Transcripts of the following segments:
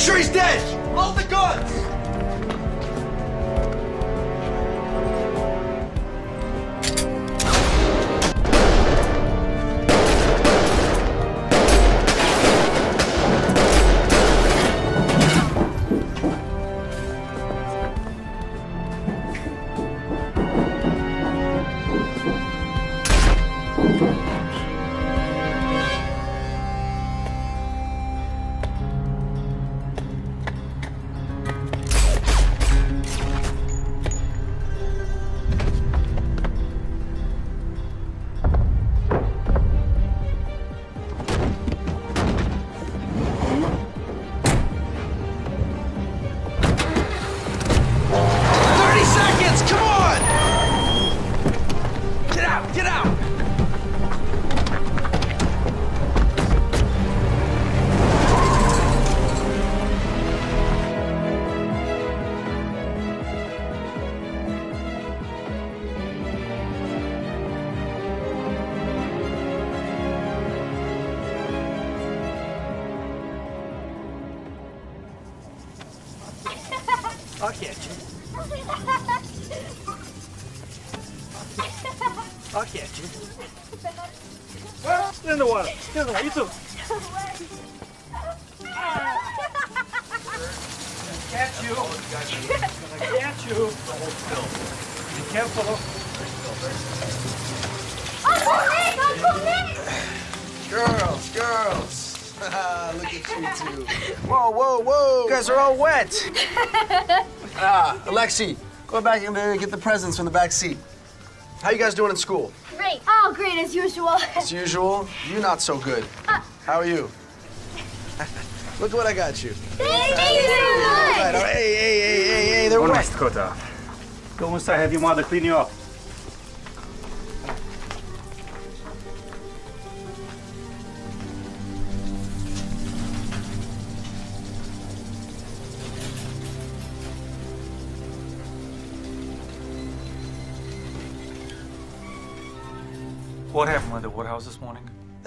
sure he's dead! Load the guns! The water. Get in the water. You too. Catch you. Catch you. Be careful. Uncle Nick! Uncle Nick! Girls, girls. Look at you two. Whoa, whoa, whoa. You guys are all wet. ah, Alexi, go back and uh, get the presents from the back seat. How you guys doing in school? Great. Great, as usual. As usual, you not so good. Uh, How are you? Look what I got you. Thank you so All right, much! all right, hey, hey, hey, hey, hey, they're wet. Honest, Kota. Go inside, have your mother clean you up.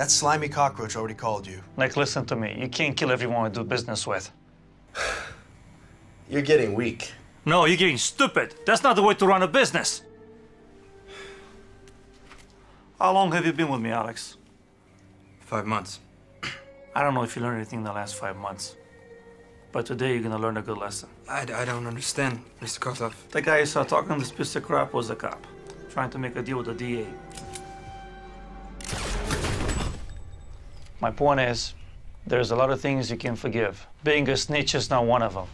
That slimy cockroach already called you. Like, listen to me. You can't kill everyone we do business with. You're getting weak. No, you're getting stupid. That's not the way to run a business. How long have you been with me, Alex? Five months. I don't know if you learned anything in the last five months. But today you're gonna learn a good lesson. I, I don't understand, Mr. Kotov. The guy you saw talking this piece of crap was a cop, trying to make a deal with the DA. My point is, there's a lot of things you can forgive. Being a snitch is not one of them.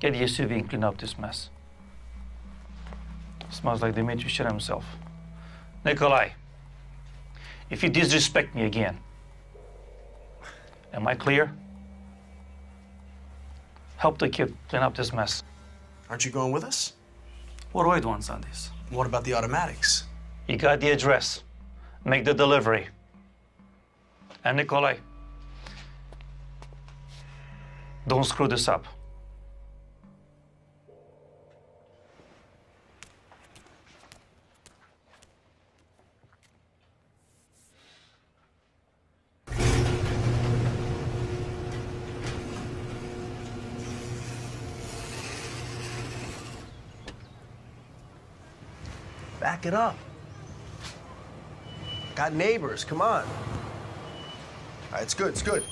Get the SUV and clean up this mess. Smells like Dimitri shit himself. Nikolai, if you disrespect me again, am I clear? Help the kid clean up this mess. Aren't you going with us? What do I do on Sundays? What about the automatics? You got the address. Make the delivery. And Nikolai, don't screw this up. Back it up. Got neighbors, come on. It's good, it's good.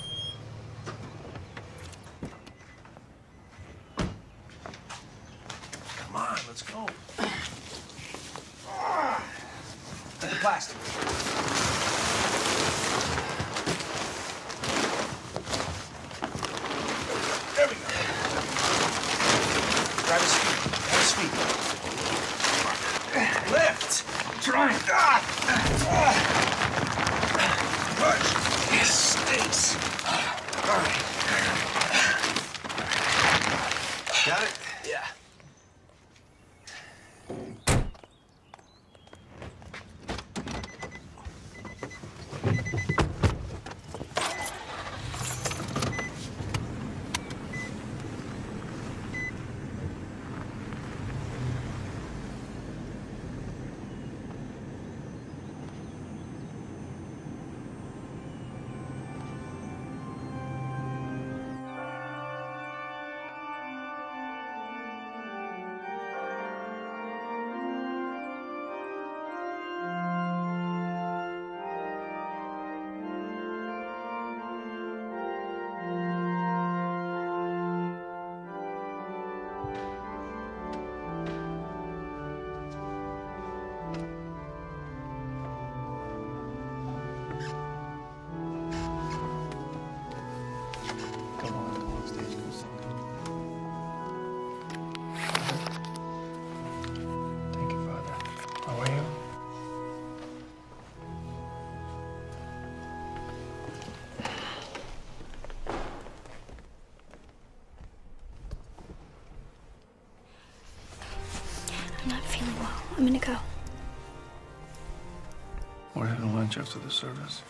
Lunch after the service.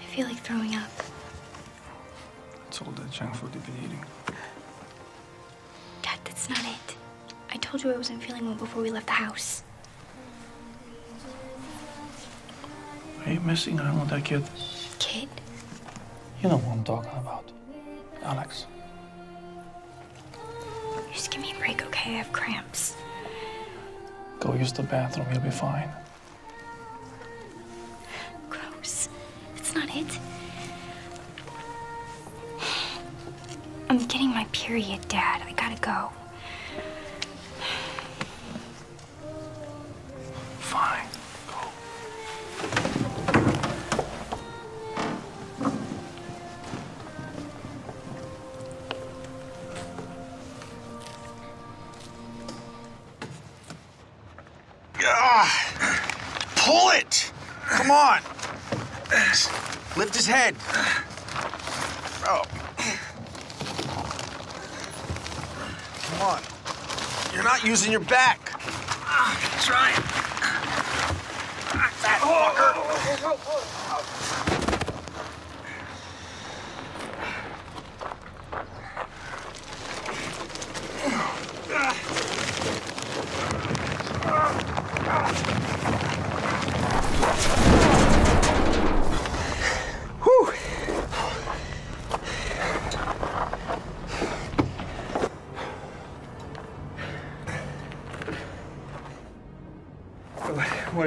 I feel like throwing up. It's all that junk food you've been eating. Dad, that's not it. I told you I wasn't feeling well before we left the house. Are you messing around with that kid? Kid? You know what I'm talking about. Alex. Just give me a break, okay? I have cramps. Go use the bathroom, you'll be fine. I'm getting my period, Dad. I gotta go. Using your back. Ah, try it. Ah, Fat fucker.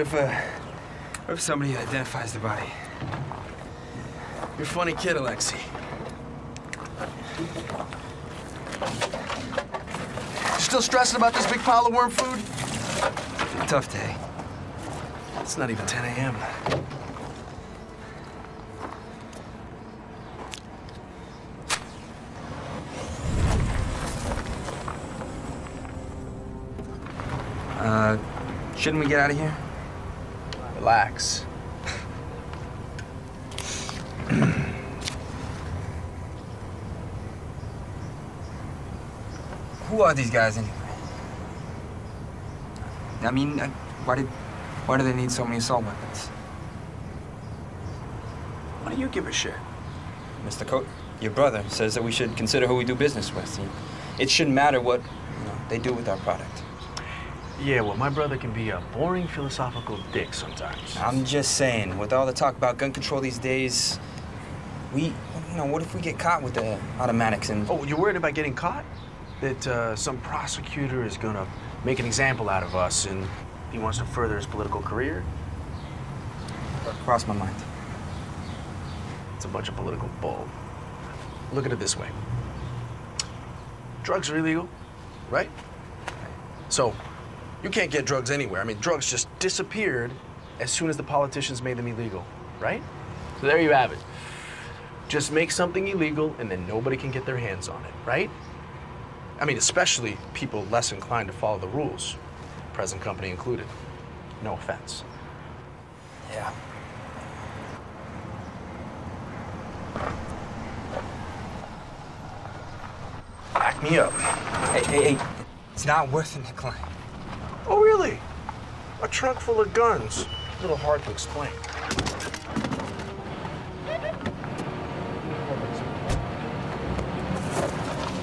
If, uh, if somebody identifies the body? You're a funny kid, Alexei. Still stressing about this big pile of worm food? Tough day. It's not even 10 a.m. Uh, shouldn't we get out of here? Relax. Who are these guys anyway? I mean, uh, why did, why do they need so many assault weapons? Why do you give a shit? Mr. Coat, your brother says that we should consider who we do business with. It shouldn't matter what you know, they do with our product. Yeah, well, my brother can be a boring philosophical dick sometimes. I'm just saying, with all the talk about gun control these days, we, you know, what if we get caught with the automatics and Oh, you're worried about getting caught? That uh, some prosecutor is gonna make an example out of us and he wants to further his political career? cross my mind? It's a bunch of political bull. Look at it this way drugs are illegal, right? So, you can't get drugs anywhere. I mean, drugs just Disappeared as soon as the politicians made them illegal, right? So there you have it. Just make something illegal and then nobody can get their hands on it, right? I mean, especially people less inclined to follow the rules, present company included. No offense. Yeah. Back me up. Hey, hey, hey, it's not worth an incline. Oh, really? A trunk full of guns. A little hard to explain.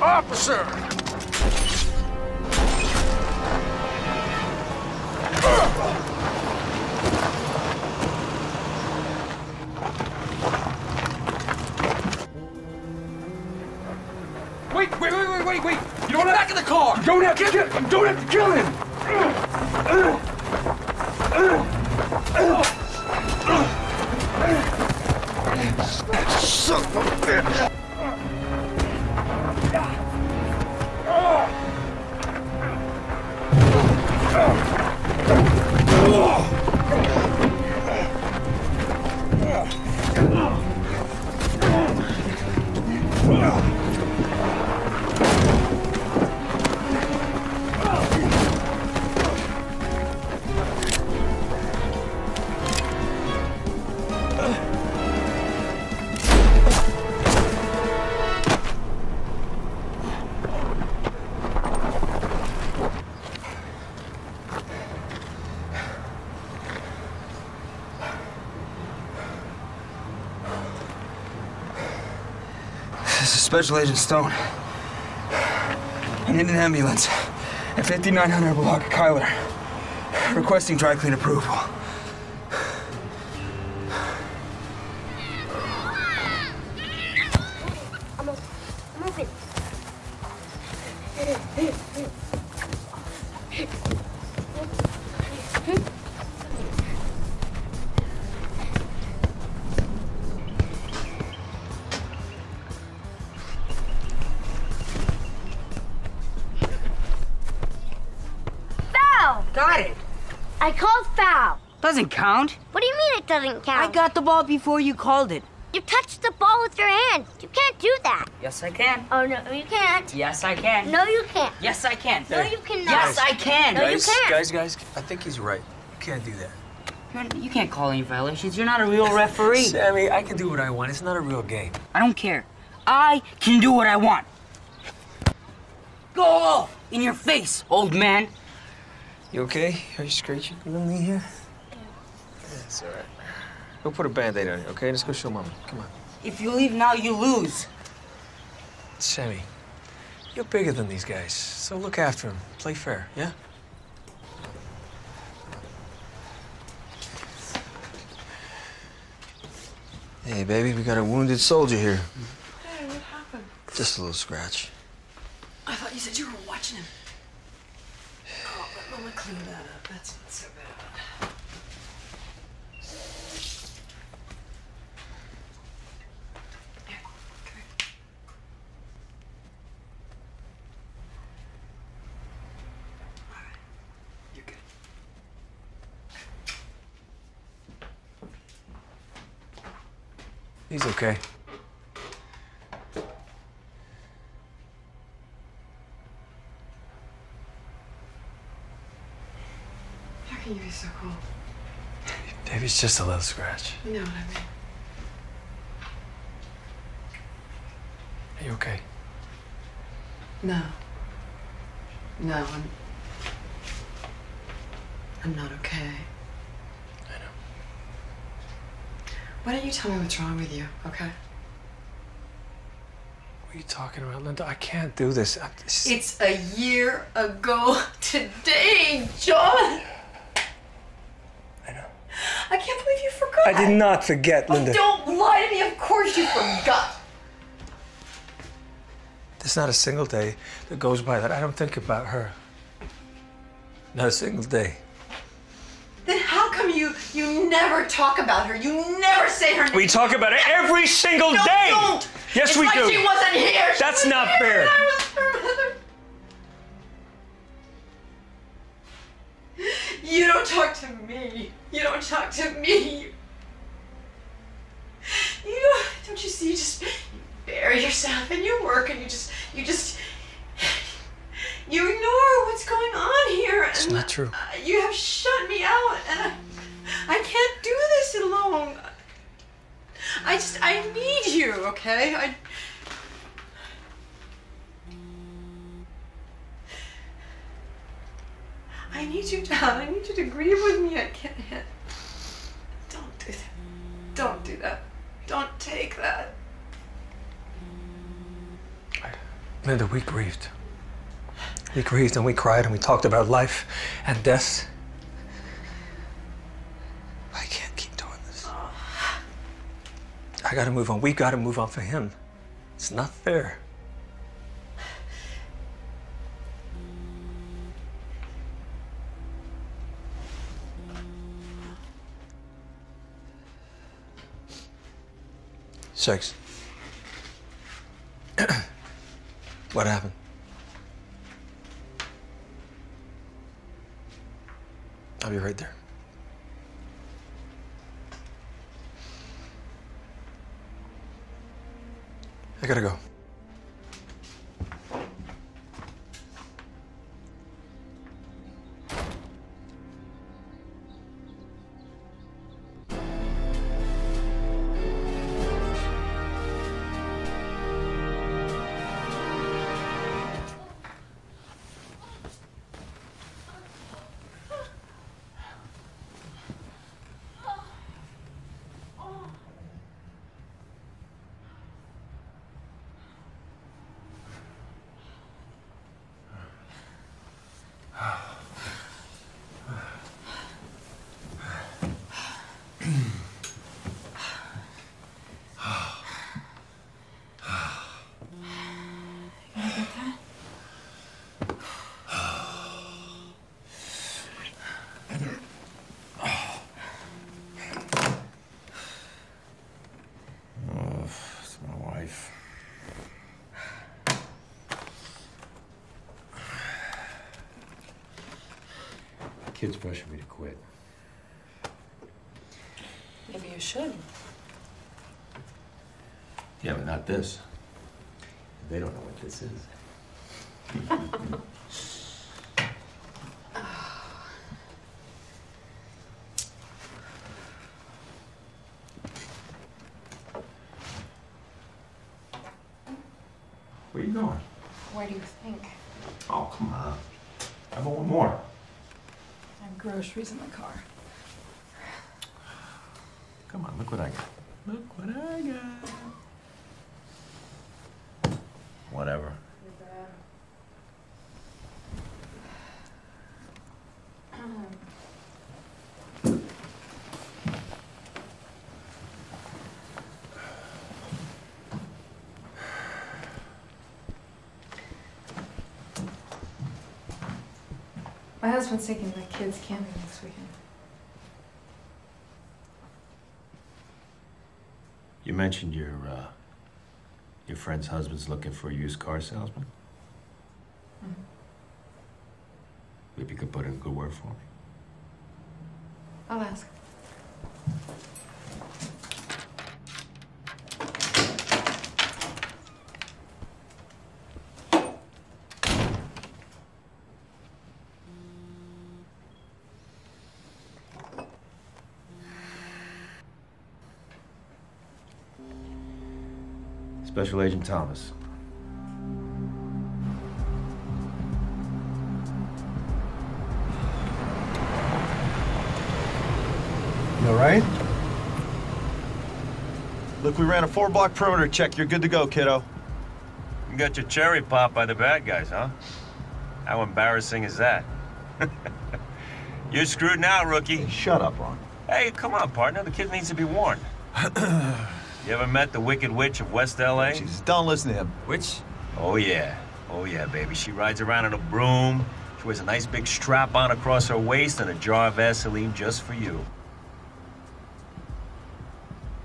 Officer! Wait, wait, wait, wait, wait, wait! You don't have back in the car! You don't have to kill him! You don't have to kill him! Son of a bitch! Special Agent Stone. I need an ambulance at 5900 block Kyler. Requesting dry clean approval. Doesn't count. What do you mean it doesn't count? I got the ball before you called it. You touched the ball with your hand. You can't do that. Yes, I can. Oh no, you can't. Yes, I can. No, you can't. Yes, I can. No, you cannot. Yes, I can. No, you can't. guys, guys, I think he's right. You can't do that. You're- You can't call any violations. You're not a real referee. Sammy, I can do what I want. It's not a real game. I don't care. I can do what I want. Go off in your face, old man. You okay? Are you scratching a little knee here? Yeah, it's all right. Go put a band-aid on it, okay? Let's go show Mama. Come on. If you leave now, you lose. Sammy, you're bigger than these guys, so look after him. Play fair, yeah? Hey, baby, we got a wounded soldier here. Hey, what happened? Just a little scratch. I thought you said you were watching him. Oh, let Mama clean that up. That's not so bad. Here, come here. All right. You're good. He's okay. How can you be so cool? Maybe it's just a little scratch. You know what I mean. Are you okay? No. No, I'm. I'm not okay. I know. Why don't you tell me what's wrong with you, okay? What are you talking about, Linda? I can't do this. Is- It's a year ago today, John. I know. I can't believe you forgot. I did not forget, Oh, Linda. don't lie to me. Of course you forgot. There's not a single day that goes by that I don't think about her. Not a single day. How come you you never talk about her? You never say her name. We talk about it every single No, day. don't. Yes, it's we like do. She wasn't here. She That's was not here fair. when I was her mother. You don't talk to me. You don't talk to me. You don't, don't you see? You just bury yourself in your work, and you just you just you ignore what's going on here. It's not true. Uh, you have shut me out, and I can't do this alone. I just I need you, okay? I. I need you, John. I need you to grieve with me. I can't. Don't do that. Don't do that. Don't take that. Linda, we grieved. We grieved and we cried and we talked about life and death. I can't keep doing this. I gotta move on. We gotta move on for him. It's not fair. Sex. what happened? I'll be right there. I gotta go. Kids pressure me to quit. Maybe you should. Yeah, but not this. They don't know what this is. Where are you going? Where do you think? Oh, come on. Uh-huh. How about one more? I have groceries in the car. Come on, look what I got. Look what I got. Whatever. My husband's taking the kids camping this weekend. You mentioned your uh, your friend's husband's looking for a used car salesman. Mhm. Maybe you could put in a good word for me. I'll ask. Special Agent Thomas. You all right? Look, we ran a four block perimeter check. You're good to go, kiddo. You got your cherry popped by the bad guys, huh? How embarrassing is that? You're screwed now, rookie. Shut up, Ron. Hey, come on, partner. The kid needs to be warned. you ever met the Wicked Witch of West LA? Jesus, don't listen to him. Witch? Oh, yeah. Oh, yeah, baby. She rides around in a broom. She wears a nice big strap on across her waist and a jar of Vaseline just for you.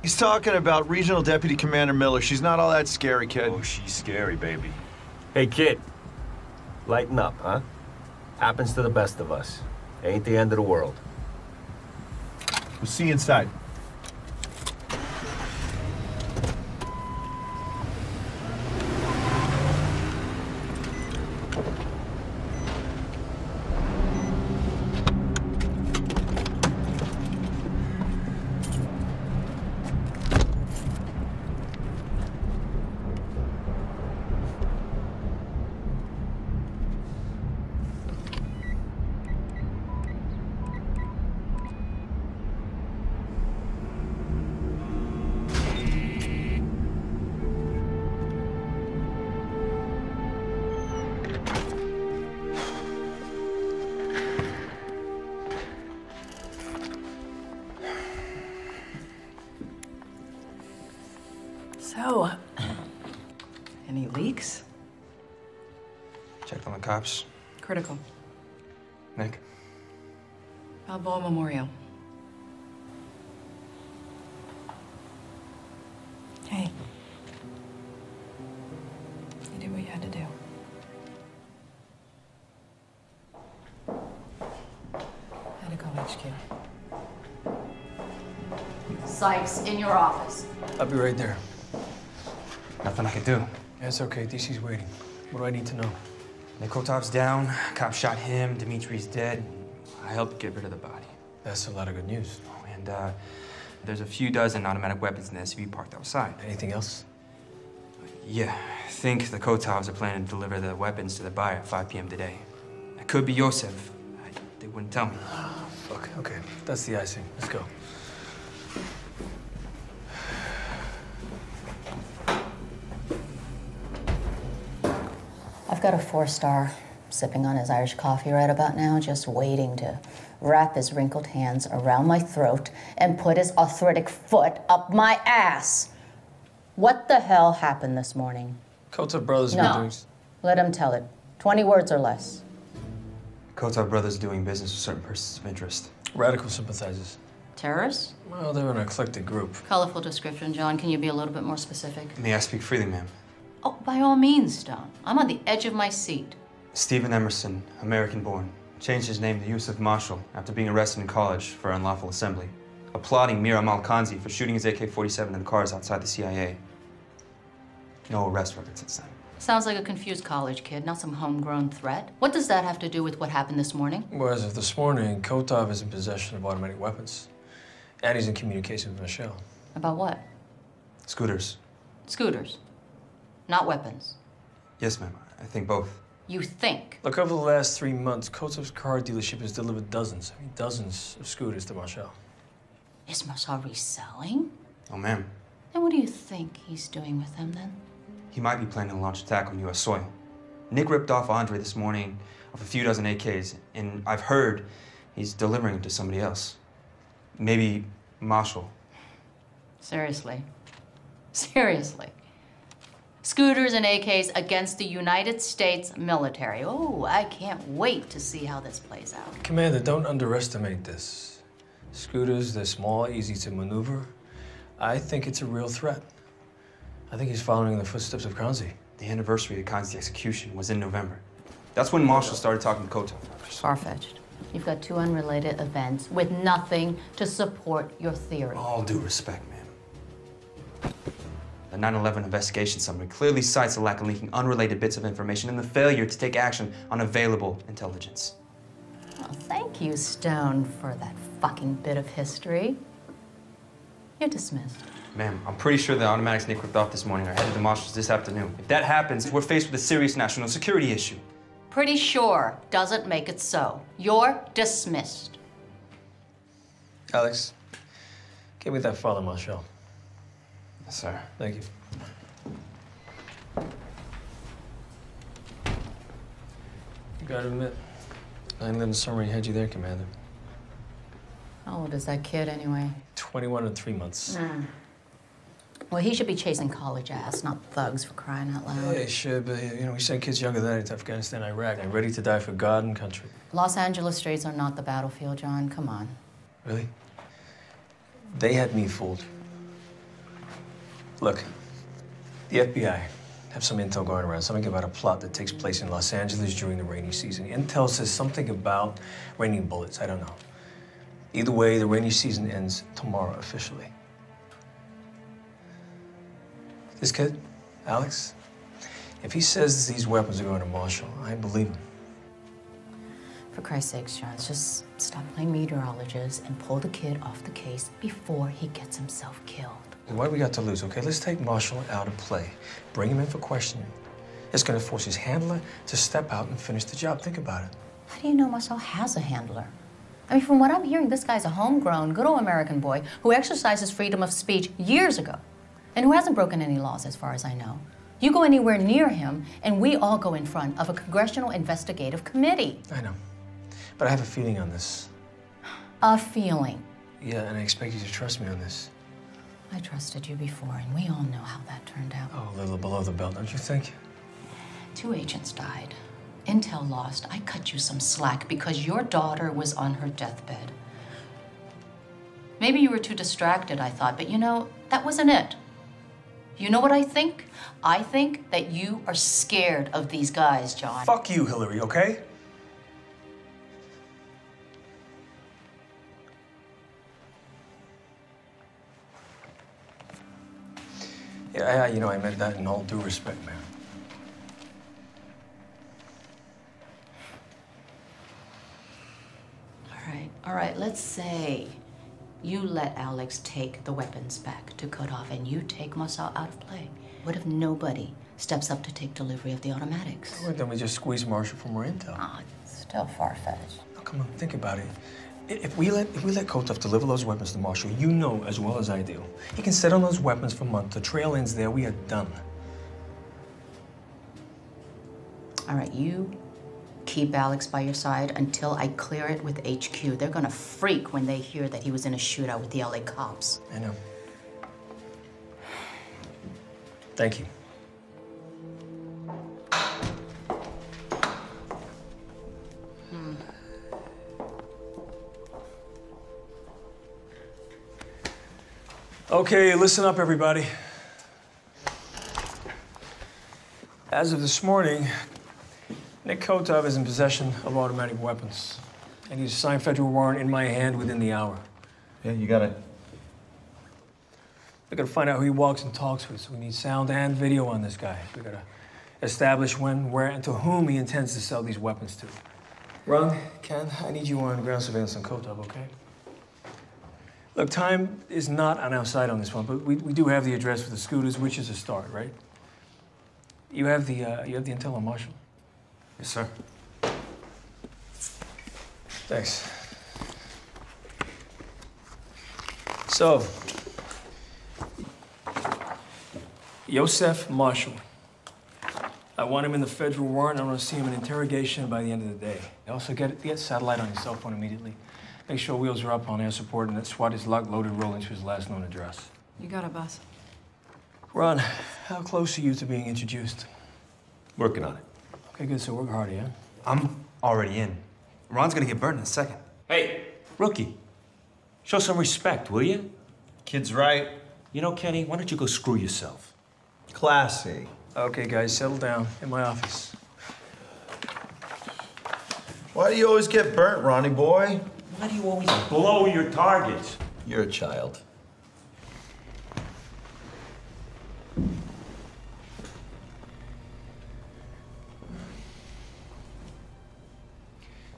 He's talking about Regional Deputy Commander Miller. She's not all that scary, kid. Oh, she's scary, baby. Hey, kid. Lighten up, huh? Happens to the best of us. Ain't the end of the world. We'll see you inside. Cops. Critical. Nick. Balboa Memorial. Hey. You did what you had to do. Had to go HQ. Sykes, in your office. I'll be right there. Nothing I can do. Yeah, it's okay. DC's waiting. What do I need to know? Nikotov's down. Cop shot him. Dimitri's dead. I helped get rid of the body. That's a lot of good news. Oh, and uh, there's a few dozen automatic weapons in the SUV parked outside. Anything else? Yeah, I think the Kotovs are planning to deliver the weapons to the buyer at 5 p.m. today. It could be Yosef. I, they wouldn't tell me. Fuck, okay. That's the icing. Let's go. Got a four star sipping on his Irish coffee right about now, just waiting to wrap his wrinkled hands around my throat and put his arthritic foot up my ass. What the hell happened this morning? Kotov brothers No. doing. Let him tell it. 20 words or less. Kotov brothers doing business with certain persons of interest. Radical sympathizers. Terrorists? Well, they're an eclectic group. Colorful description, John. Can you be a little bit more specific? May I speak freely, ma'am? Oh, by all means, Stone. I'm on the edge of my seat. Stephen Emerson, American born. changed his name to Yusuf Marshall after being arrested in college for unlawful assembly, applauding Mir Aimal Kansi for shooting his AK 47 in the cars outside the CIA. No arrest record since then. Sounds like a confused college kid, not some homegrown threat. What does that have to do with what happened this morning? Well, as of this morning, Kotov is in possession of automatic weapons. And he's in communication with Michelle. About what? Scooters. Scooters. Not weapons. Yes, ma'am. I think both. You think. Look, over the last three months, Kotov's car dealership has delivered dozens, I mean, dozens of scooters to Michelle. Is Marshall reselling? Oh, ma'am. Then what do you think he's doing with them then? He might be planning to launch an attack on U.S. soil. Nick ripped off Andre this morning of a few dozen AKs, and I've heard he's delivering them to somebody else. Maybe Marshall. Seriously. Seriously. Scooters and AKs against the United States military. Oh, I can't wait to see how this plays out. Commander, don't underestimate this. Scooters, they're small, easy to maneuver. I think it's a real threat. I think he's following in the footsteps of Kansi. The anniversary of Kansi's execution was in November. That's when Marshall started talking to Kotov. Far-fetched. You've got two unrelated events with nothing to support your theory. All due respect, ma'am. The 9 11 investigation summary clearly cites a lack of leaking unrelated bits of information and the failure to take action on available intelligence. Well, thank you, Stone, for that fucking bit of history. You're dismissed. Ma'am, I'm pretty sure the automatics Nick ripped off this morning are headed to Marshall's this afternoon. If that happens, we're faced with a serious national security issue. Pretty sure doesn't make it so. You're dismissed. Alex, give me that file, Marshall. Yes, sir. Thank you. You gotta admit, 9 summary had you there, Commander. How old is that kid anyway? 21 and three months. Mm. Well, he should be chasing college ass, not thugs for crying out loud. Yeah, he should, but you know, we send kids younger than that to Afghanistan, Iraq, and ready to die for God and country. Los Angeles streets are not the battlefield, John. Come on. Really? They had me fooled. Look, the FBI have some intel going around, something about a plot that takes place in Los Angeles during the rainy season. Intel says something about raining bullets. I don't know. Either way, the rainy season ends tomorrow officially. This kid, Alex, if he says these weapons are going to Marshall, I believe him. For Christ's sake, John, just stop playing meteorologist and pull the kid off the case before he gets himself killed. What we got to lose, okay? Let's take Marshall out of play. Bring him in for questioning. It's gonna force his handler to step out and finish the job. Think about it. How do you know Marshall has a handler? I mean, from what I'm hearing, this guy's a homegrown, good old American boy who exercised his freedom of speech years ago and who hasn't broken any laws, as far as I know. You go anywhere near him, and we all go in front of a congressional investigative committee. I know. But I have a feeling on this. A feeling. Yeah, and I expect you to trust me on this. I trusted you before, and we all know how that turned out. Oh, a little below the belt, don't you think? Two agents died. Intel lost. I cut you some slack because your daughter was on her deathbed. Maybe you were too distracted, I thought, but you know, that wasn't it. You know what I think? I think that you are scared of these guys, John. Fuck you, Hillary, okay? Yeah, you know, I meant that in all due respect, man. All right, all right, let's say you let Alex take the weapons back to Kotov and you take Marshall out of play. What if nobody steps up to take delivery of the automatics? Well, then we just squeeze Marshall for more intel. Ah, it's still far-fetched. Now, come on, think about it. If we let if we let Kotov deliver those weapons to Marshall, you know as well as I do, he can sit on those weapons for months. The trail ends there. We are done. All right, you keep Alex by your side until I clear it with HQ. They're gonna freak when they hear that he was in a shootout with the LA cops. I know. Thank you. Okay, listen up, everybody. As of this morning, Nick Kotov is in possession of automatic weapons. and he's signed federal warrant in my hand within the hour. Yeah, you got it. We gotta find out who he walks and talks with, so we need sound and video on this guy. We gotta establish when, where, and to whom he intends to sell these weapons to. Ron, Ken, I need you on ground surveillance on Kotov, okay? Look, time is not on our side on this one, but we, we do have the address for the scooters, which is a start, right? You have the uh, you have the intel on Marshall. Yes, sir. Thanks. So, Yosef Marshall. I want him in the federal warrant. I want to see him in interrogation by the end of the day. Also, get get satellite on your cell phone immediately. Make sure wheels are up on air support and that SWAT is locked, loaded, rolling to his last known address. You got it, boss. Ron, how close are you to being introduced? Working on it. Okay, good. So work hard, yeah? I'm already in. Ron's gonna get burned in a second. Hey, rookie. Show some respect, will you? Kid's right. You know, Kenny, why don't you go screw yourself? Classy. Okay, guys, settle down in my office. Why do you always get burnt, Ronnie boy? Why do you always blow your targets? You're a child.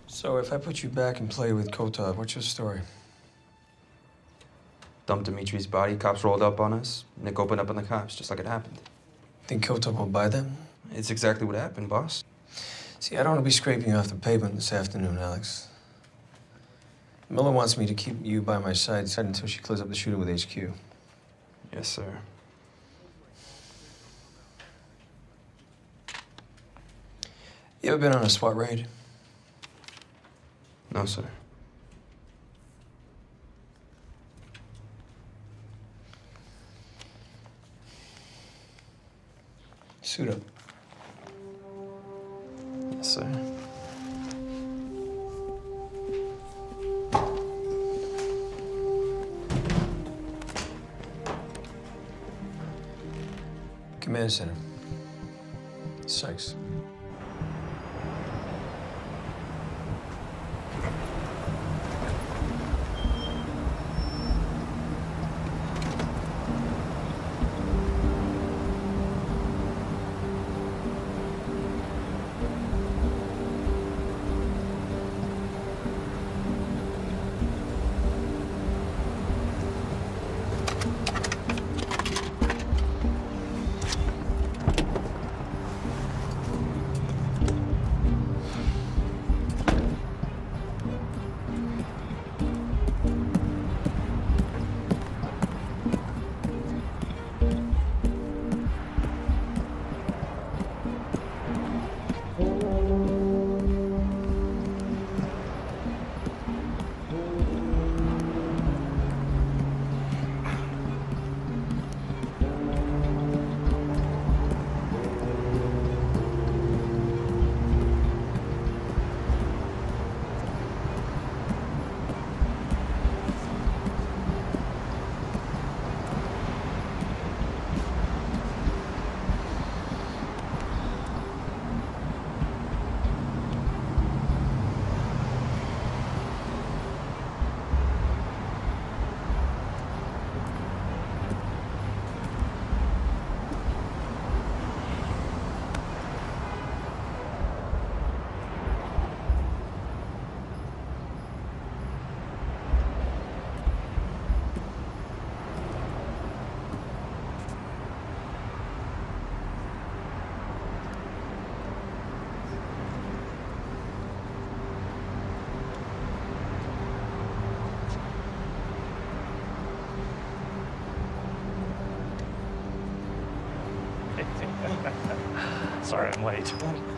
So if I put you back and play with Kotov, what's your story? Dumped Dimitri's body, cops rolled up on us. Nick opened up on the cops, just like it happened. Think Kotov will buy them? It's exactly what happened, boss. See, I don't want to be scraping you off the pavement this afternoon, Alex. Miller wants me to keep you by my side until she clears up the shooting with HQ. Yes, sir. You ever been on a SWAT raid? No, sir. Suit up. Yes, sir. Command Center. Sykes.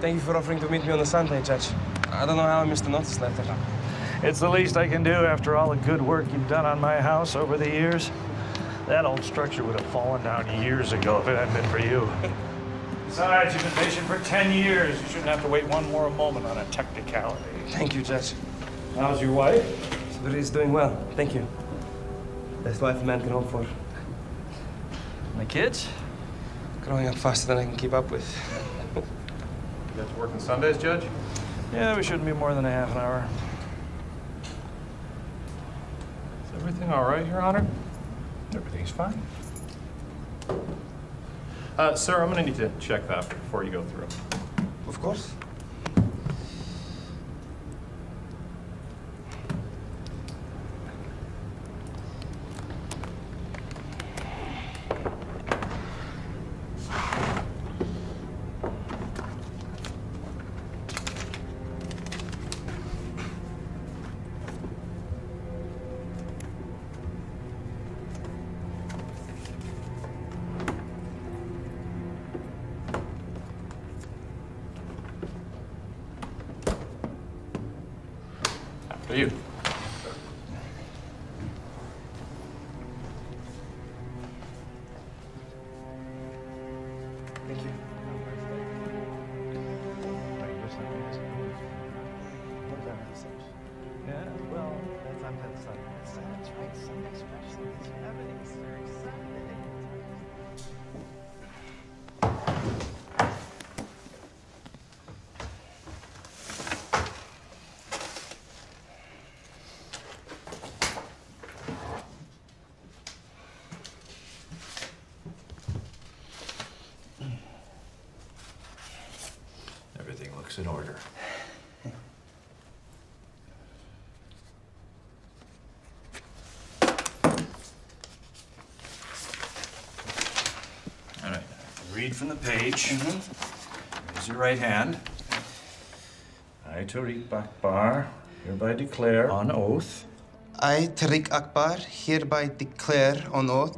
Thank you for offering to meet me on the Sunday, Judge. I don't know how I missed the notice letter. It's the least I can do after all the good work you've done on my house over the years. That old structure would have fallen down years ago if it hadn't been for you. Besides, you've been patient for 10 years. You shouldn't have to wait one more moment on a technicality. Thank you, Judge. How's your wife? Sabrina's doing well. Thank you. Best wife a man can hope for. My kids? Growing up faster than I can keep up with. You guys working Sundays, Judge? Yeah, we shouldn't be more than a half an hour. Is everything all right, Your Honor? Everything's fine. Uh, sir, I'm gonna need to check that before you go through. Of course. From the page. Raise your right hand. I, Tariq Akbar, hereby declare on oath I, Tariq Akbar, hereby declare on oath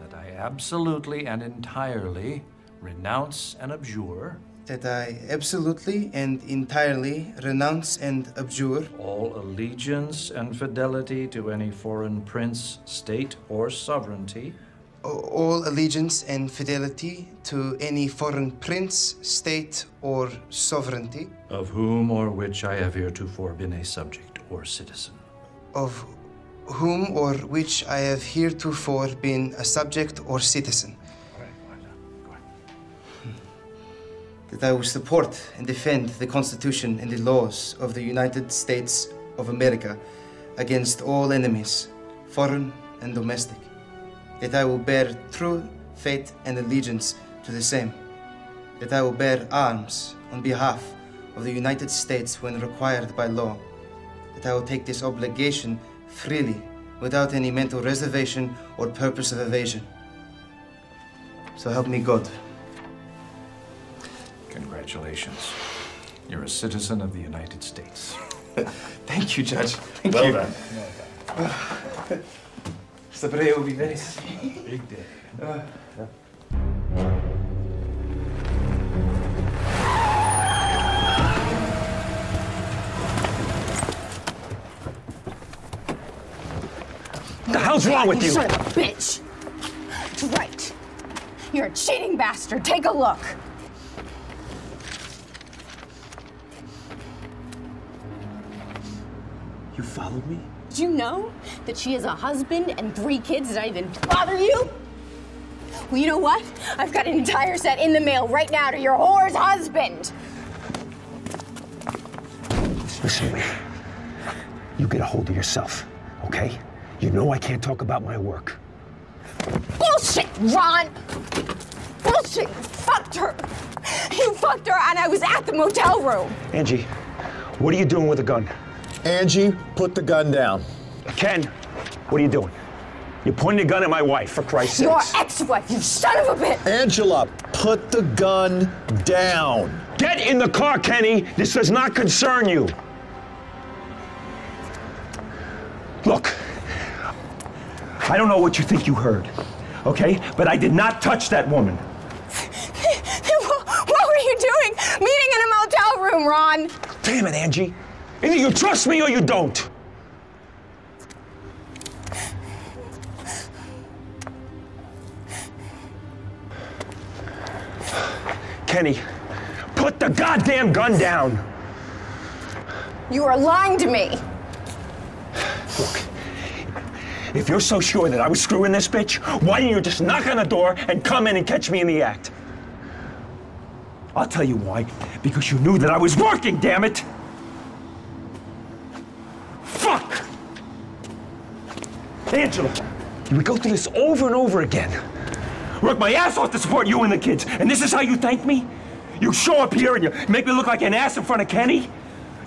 that I absolutely and entirely renounce and abjure that I absolutely and entirely renounce and abjure all allegiance and fidelity to any foreign prince, state, or sovereignty, all allegiance and fidelity to any foreign prince, state, or sovereignty, of whom or which I have heretofore been a subject or citizen. of whom or which I have heretofore been a subject or citizen. That I will support and defend the Constitution and the laws of the United States of America against all enemies, foreign and domestic. That I will bear true faith and allegiance to the same. That I will bear arms on behalf of the United States when required by law. That I will take this obligation freely, without any mental reservation or purpose of evasion. So help me God. Congratulations. You're a citizen of the United States. Thank you, Judge. Thank Well you. done. Sabré will be very Big day. Uh, What the hell's wrong with you? You son of a bitch! That's right. You're a cheating bastard. Take a look. You followed me? Did you know that she has a husband and three kids? Did I even bother you? Well, you know what? I've got an entire set in the mail right now to your whore's husband. Listen to me. You get a hold of yourself, okay? You know I can't talk about my work. Bullshit, Ron! Bullshit! You fucked her! You fucked her, and I was at the motel room. Angie, what are you doing with a gun? Angie, put the gun down. Ken, what are you doing? You're pointing a gun at my wife, for Christ's sake. Your sake. ex-wife, you son of a bitch! Angela, put the gun down. Get in the car, Kenny. This does not concern you. Look, I don't know what you think you heard, okay? But I did not touch that woman. what were you doing? Meeting in a motel room, Ron. Damn it, Angie. Either you trust me or you don't. Kenny, put the goddamn gun down. You are lying to me. Look, if you're so sure that I was screwing this bitch, why didn't you just knock on the door and come in and catch me in the act? I'll tell you why. Because you knew that I was working, damn it! Fuck! Angela, we go through this over and over again. Work my ass off to support you and the kids, and this is how you thank me? You show up here and you make me look like an ass in front of Kenny?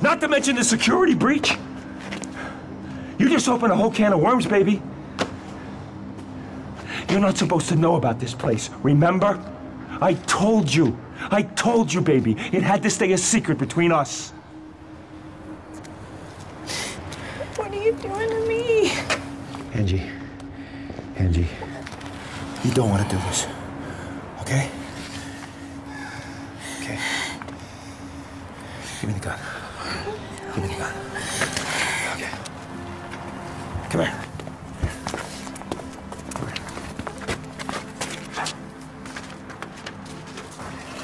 Not to mention the security breach. You just opened a whole can of worms, baby. You're not supposed to know about this place, remember? I told you. I told you, baby. It had to stay a secret between us. What are you doing to me? Angie. Angie. You don't want to do this. Okay? Okay. Give me the gun. Give me the gun. Okay. Come here.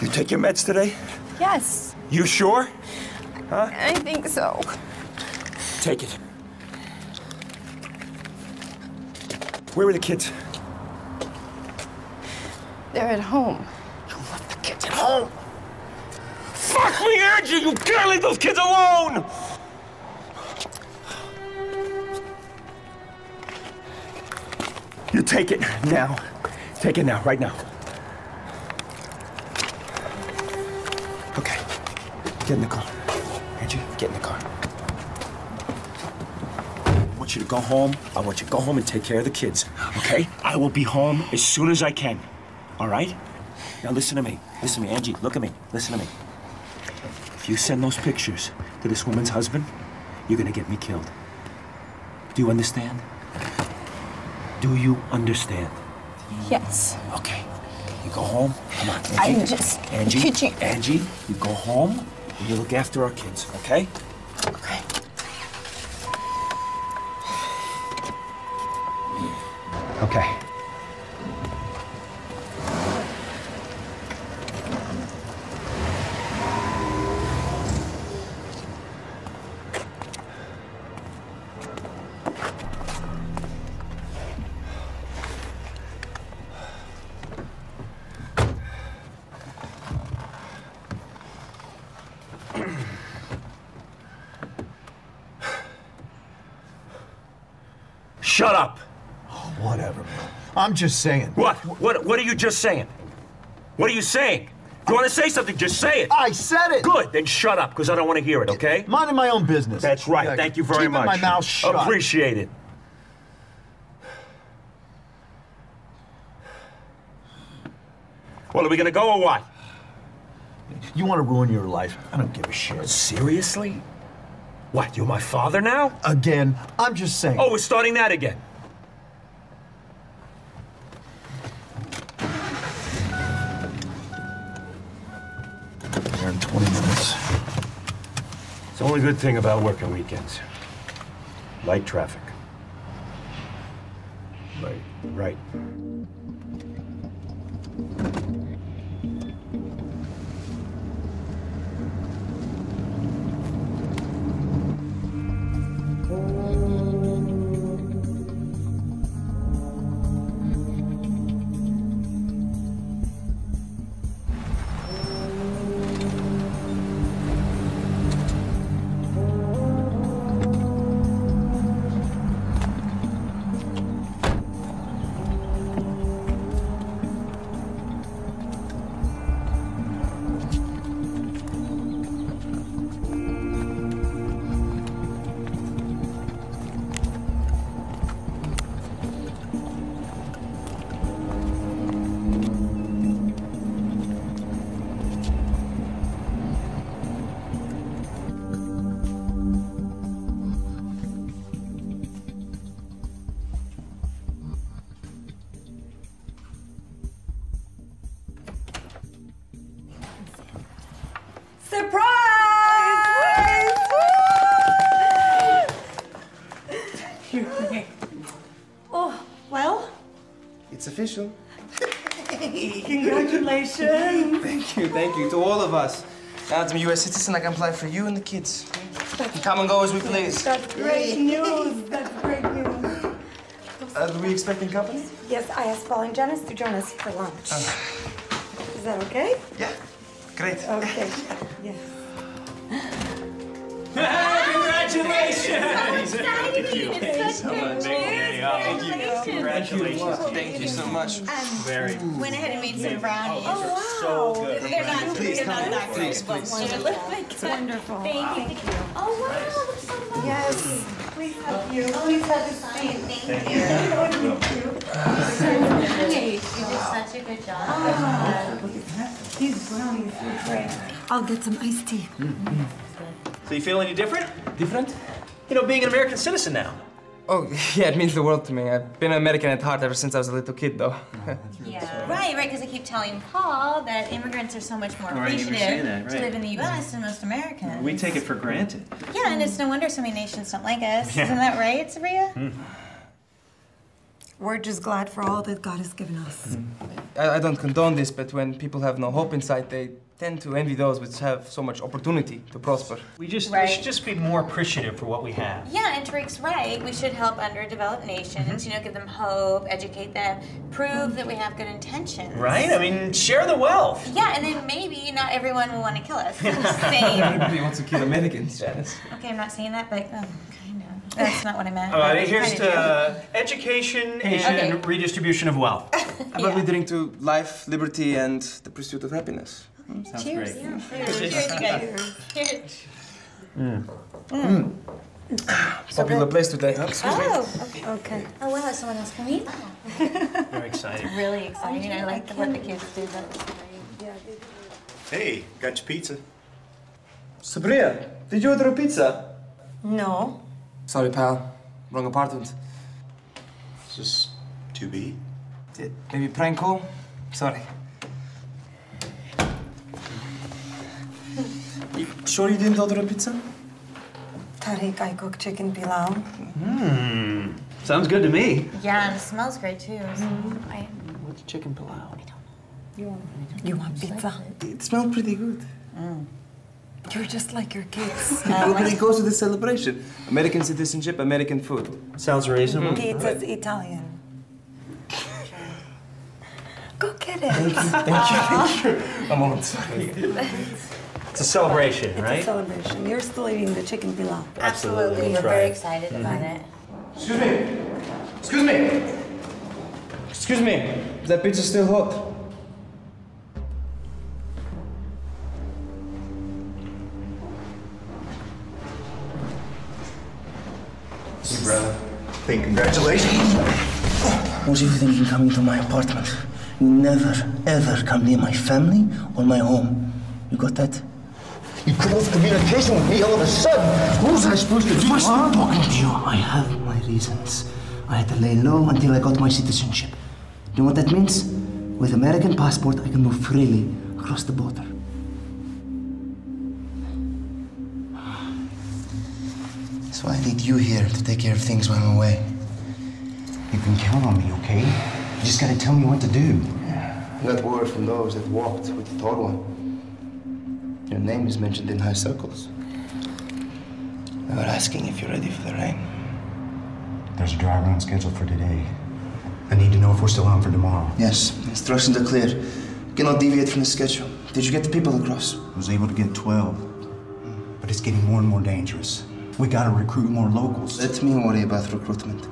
You take your meds today? Yes, You sure? Huh? I think so. Take it. Where are the kids? They're at home. You left the kids at home. Fuck me, Angie! You can't leave those kids alone! You take it now. Take it now, right now. Okay. Get in the car. Angie, get in the car. I want you to go home. I want you to go home and take care of the kids, okay? I will be home as soon as I can. All right? Now listen to me. Listen to me, Angie. Look at me. Listen to me. If you send those pictures to this woman's husband, you're gonna get me killed. Do you understand? Do you understand? Yes. Okay. You go home. Come on, I Angie. just- Angie. could you- Angie, you go home and you look after our kids? Okay. Okay. I'm just saying. What? What? What are you just saying? What are you saying? You want to say something? Just say it. I said it. Good. Then shut up, because I don't want to hear it. Okay? Minding my own business. That's right. Yeah, Thank you very keeping much. my mouth shut. Appreciate it. Well, are we gonna go or what? You want to ruin your life? I don't give a shit. Seriously? What? You're my father now? Again, I'm just saying. Oh, we're starting that again. Here in 20 minutes. It's the only good thing about working weekends. Light traffic. Right. Right. Citizen, I can apply for you and the kids. Come and go as we please. That's great news. That's great news. Uh, do we expecting company? Yes, I asked Paul and Janice to join us for lunch. Is that okay? Yeah. Great. Okay. Yes. Congratulations! Thank you. It's such good news. Thank you. Congratulations. Thank you so much. Very. Went ahead and made some brownies. Oh, wow. So good. They're not, Please they're come not in. that Please, good, but please. wonderful. It's wonderful. Thank you. Oh, wow. Looks so nice. Yes. Please have you. Please have a sign. Thank you. You You did such a good job. Ah. Oh. These brownies are great. I'll get some iced tea. Mm-hmm. So you feel any different? Different? You know, being an American citizen now. Oh, yeah, it means the world to me. I've been American at heart ever since I was a little kid, though. Yeah, right, right, because I keep telling Paul that immigrants are so much more Right, you were appreciative saying that, to right. live in the U.S. than most Americans. We take it for granted. Yeah, and it's no wonder so many nations don't like us. Yeah. Isn't that right, Sabria? Hmm. We're just glad for all that God has given us. I, I don't condone this, but when people have no hope inside, they tend to envy those which have so much opportunity to prosper. We just Right. we should just be more appreciative for what we have. Yeah, and Tariq's right. We should help underdeveloped nations, you know, give them hope, educate them, prove that we have good intentions. Right? I mean, share the wealth. Yeah, and then maybe not everyone will want to kill us. Same. Everybody wants to kill Americans, Janice. Okay, I'm not saying that, but um, kind of. That's not what I meant. All right, but here's kinda to uh, education and Okay. redistribution of wealth. How about we drink to life, liberty, and the pursuit of happiness? Sounds Cheers. great. Yeah. Cheers, Cheers, you guys. Cheers. Mm. Popular place today, huh? Oh, okay. okay. Oh, wow, someone else can eat Very exciting. Really exciting. I like what the kids do. That's great. Hey, got your pizza. Sabria, did you order a pizza? No. Sorry, pal. Wrong apartment. Is this 2B? Did maybe prank call? Sorry. You sure you didn't order a pizza? Tariq, I cook chicken pilau. Hmm. Sounds good to me. Yeah, and it smells great too. So Mm-hmm. I, What's chicken pilau? You want, you want pizza? It smelled pretty good. You're just like your kids. Everybody goes to the celebration. American citizenship, American food. Sounds reasonable. Pizza's Italian. Go get it. Thank you, thank you, thank you. I'm on sorry. It's a celebration, It's a right? celebration. You're still eating the chicken pilau. absolutely. We're That's very right. excited about mm-hmm. it. Excuse me. Excuse me. Excuse me. Is that pizza still hot? Brother. Hey, congratulations. What are you thinking coming to my apartment? You never, ever come near my family or my home. You got that? You cut off communication with me all of a sudden. Was I supposed to do? I'm talking to you. I have my reasons. I had to lay low until I got my citizenship. You know what that means? With American passport, I can move freely across the border. That's why I need you here to take care of things while I'm away. You can count on me, okay? You just gotta tell me what to do. I got word from those that walked with the tall one. Your name is mentioned in high circles. They were asking if you're ready for the rain. There's a dry run scheduled for today. I need to know if we're still on for tomorrow. Yes, instructions are clear. Cannot deviate from the schedule. Did you get the people across? I was able to get 12. But it's getting more and more dangerous. We gotta recruit more locals. Let me worry about recruitment.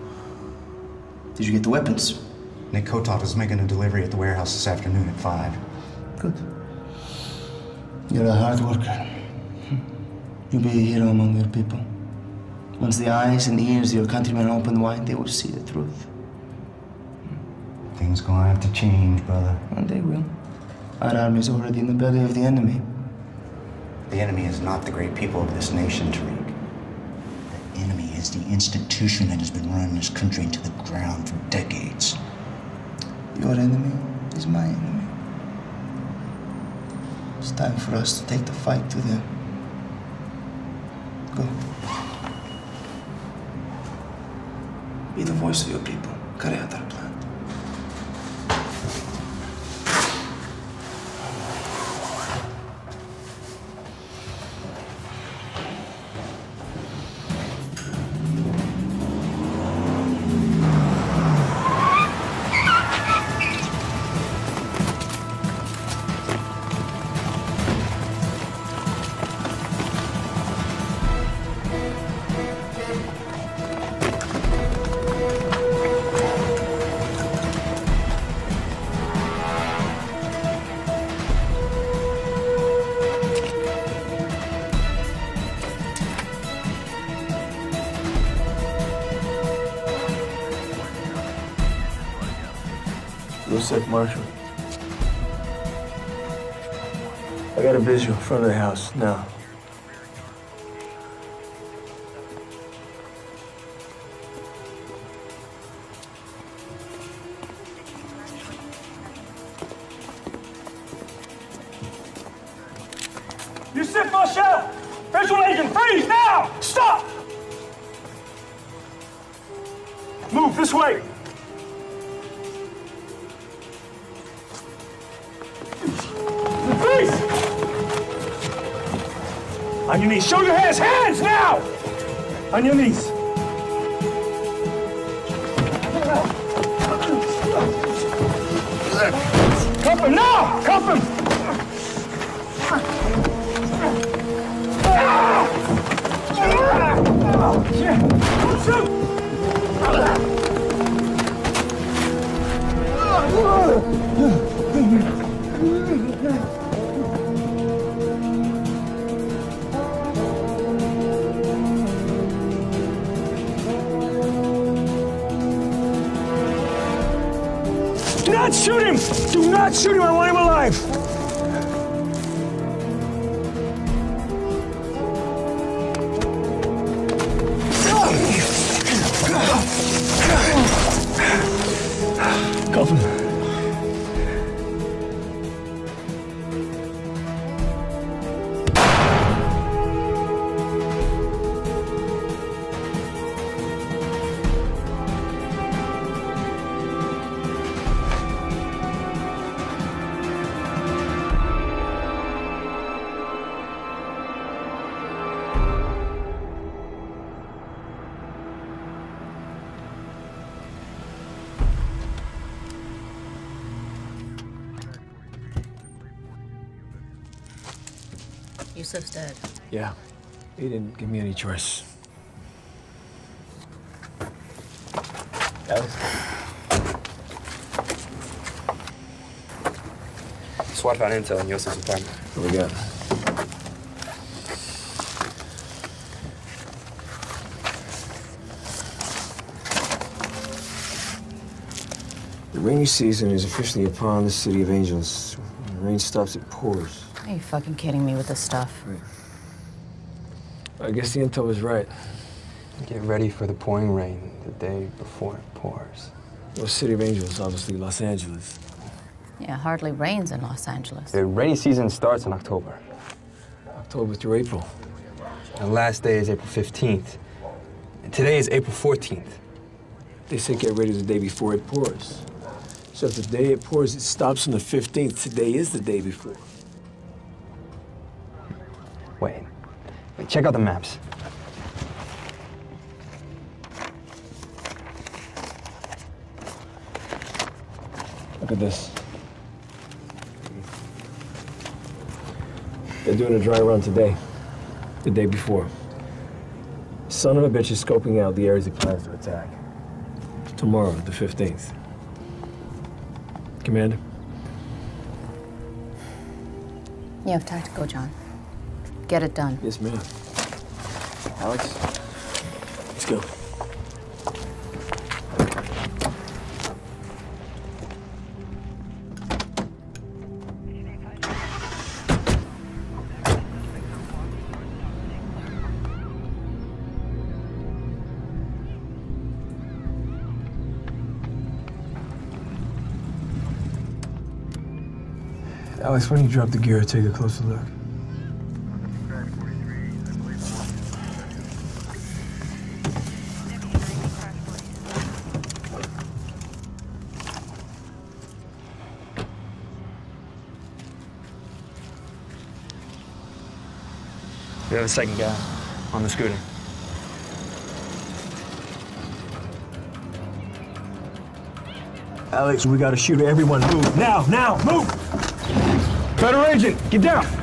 Did you get the weapons? Nick Kotov is making a delivery at the warehouse this afternoon at 5. Good. You're a hard worker. You'll be a hero among your people. Once the eyes and ears of your countrymen open wide, they will see the truth. Things gonna have to change, brother. And they will. Our army's already in the belly of the enemy. The enemy is not the great people of this nation, Tariq. Enemy is the institution that has been running this country into the ground for decades. Your enemy is my enemy. It's time for us to take the fight to them. Go. Be the voice of your people. Carry out plan. Front of the house now. Not shoot him! Do not shoot him! I want him alive! Dead. Yeah, he didn't give me any choice. Alex? SWAT found intel in Yosef's apartment. What we got? The rainy season is officially upon the city of angels. When the rain stops, it pours. Are you fucking kidding me with this stuff? I guess the intel was right. Get ready for the pouring rain the day before it pours. Well, City of Angels, obviously Los Angeles. Yeah, hardly rains in Los Angeles. The rainy season starts in October. October through April. The last day is April 15th. And today is April 14th. They say get ready the day before it pours. So if the day it pours, it stops on the 15th. Today is the day before. Check out the maps. Look at this. They're doing a dry run today, the day before. Son of a bitch is scoping out the areas he plans to attack. Tomorrow, the 15th. Commander? You have time to go, John. Get it done. Yes, ma'am. Alex? Let's go. Alex, why don't you drop the gear and take a closer look? A second guy on the scooter. Alex, we got a shooter. Everyone move. Now, now, move! Federal agent, get down!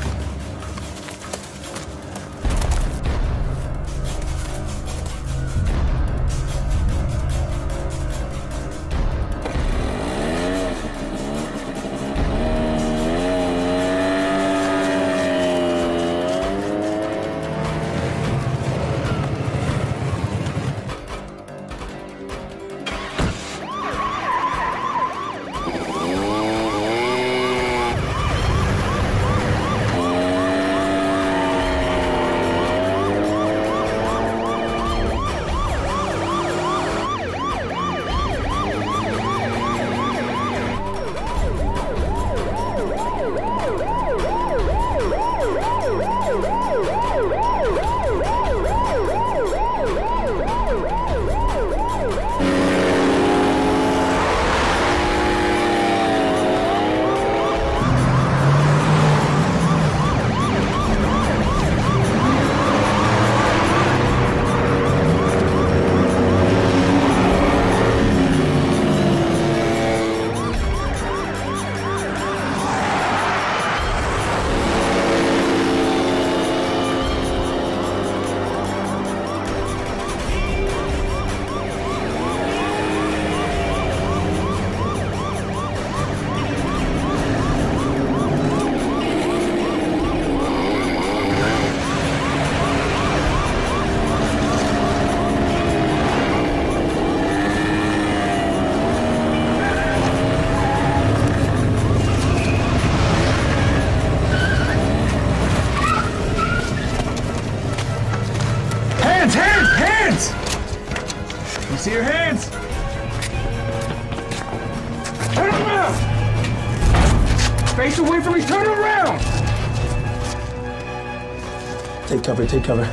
Take cover.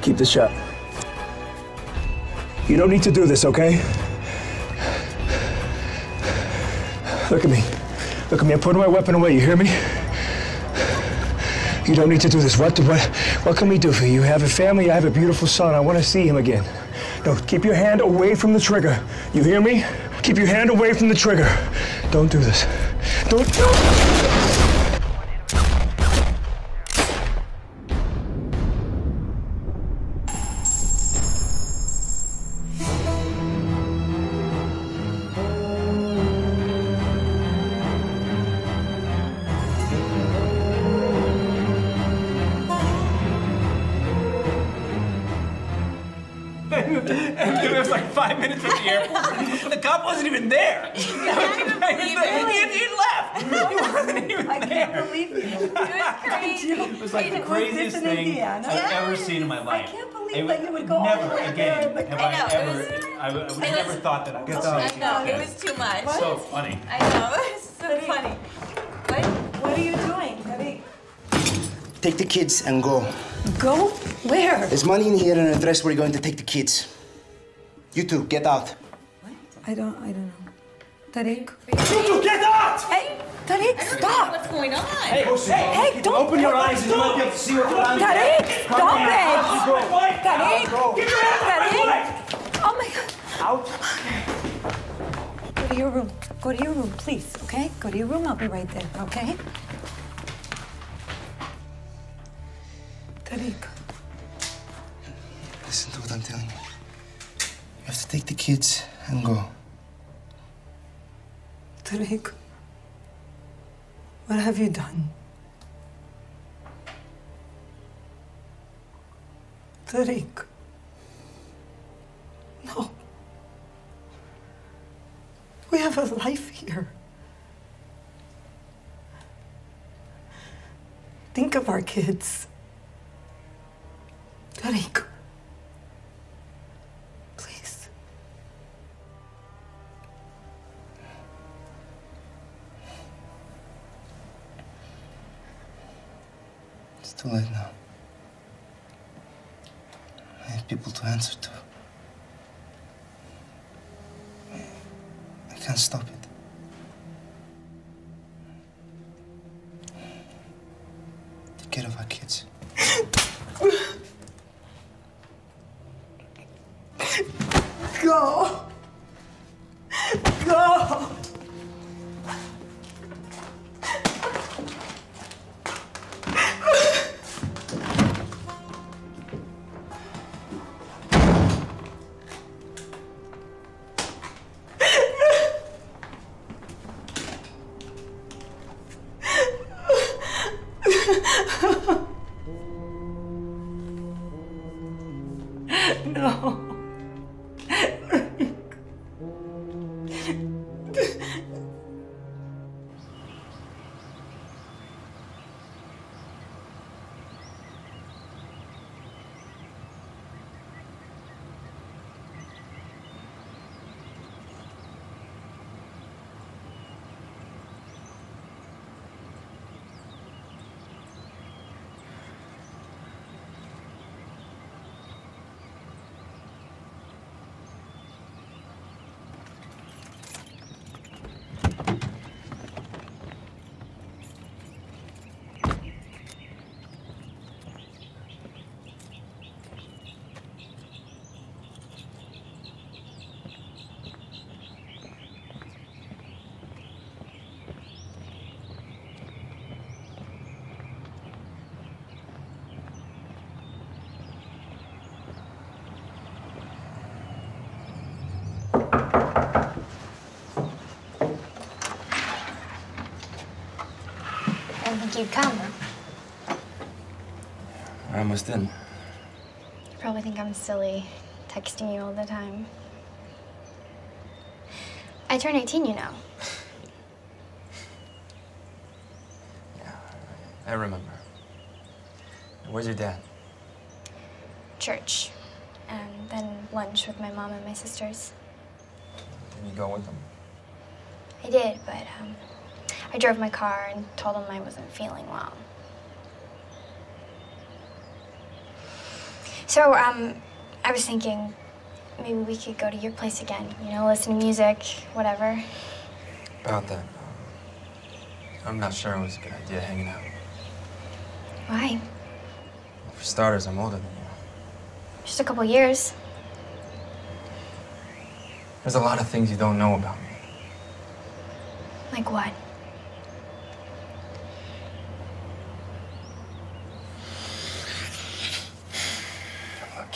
Keep the shot. You don't need to do this, okay? Look at me. Look at me. I'm putting my weapon away. You hear me? You don't need to do this. What, what, what can we do for you? You have a family. I have a beautiful son. I want to see him again. No, keep your hand away from the trigger. You hear me? Keep your hand away from the trigger. Don't do this. Don't do So funny. I know, it was so funny. What? What are you doing? Tariq? Take the kids and go. Go? Where? There's money in here and an address where you're going to take the kids. You two, get out. What? I don't, I don't know. Tariq? You two, get out! Hey, Tariq, stop! What's going on? Hey, Hey, hey, don't Open your don't- eyes and you might be able to see what's around you. Tariq, Come stop on, it! let's. Tariq! Get your hands off my Tariq! Oh my God! Out. Go to your room. Go to your room, please, okay? Go to your room. I'll be right there, okay? Tariq. Listen to what I'm telling you. You have to take the kids and go. Tariq. What have you done? Tariq. No. We have a life here. Think of our kids. Tariq. Please. It's too late now. I have people to answer to. I can't stop it. Take care of our kids. Go. Go. You'd come. I almost didn't. You probably think I'm silly, texting you all the time. I turned 18, you know. Yeah, I remember. Where's your dad? Church. and then lunch with my mom and my sisters. Did you go with them? I did, but um, I drove my car and told them I wasn't feeling well. So, um, I was thinking maybe we could go to your place again, you know, listen to music, whatever. About that. I'm not sure it was a good idea hanging out. Why? For starters, I'm older than you. Just a couple years. There's a lot of things you don't know about me. Like what?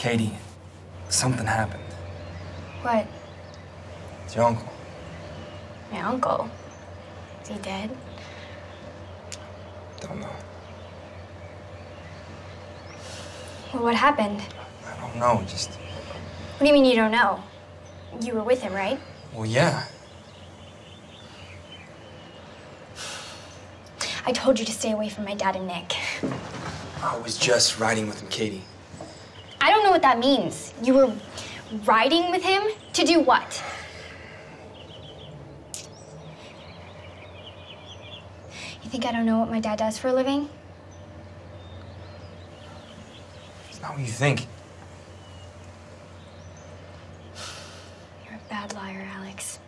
Katie, something happened. What? It's your uncle. My uncle? Is he dead? Don't know. Well, what happened? I don't know. Just, What do you mean you don't know? You were with him, right? well, yeah. I told you to stay away from my dad and Nick. I was just riding with him, Katie. I don't know what that means. You were riding with him to do what? You think I don't know what my dad does for a living? It's not what you think. You're a bad liar, Alex.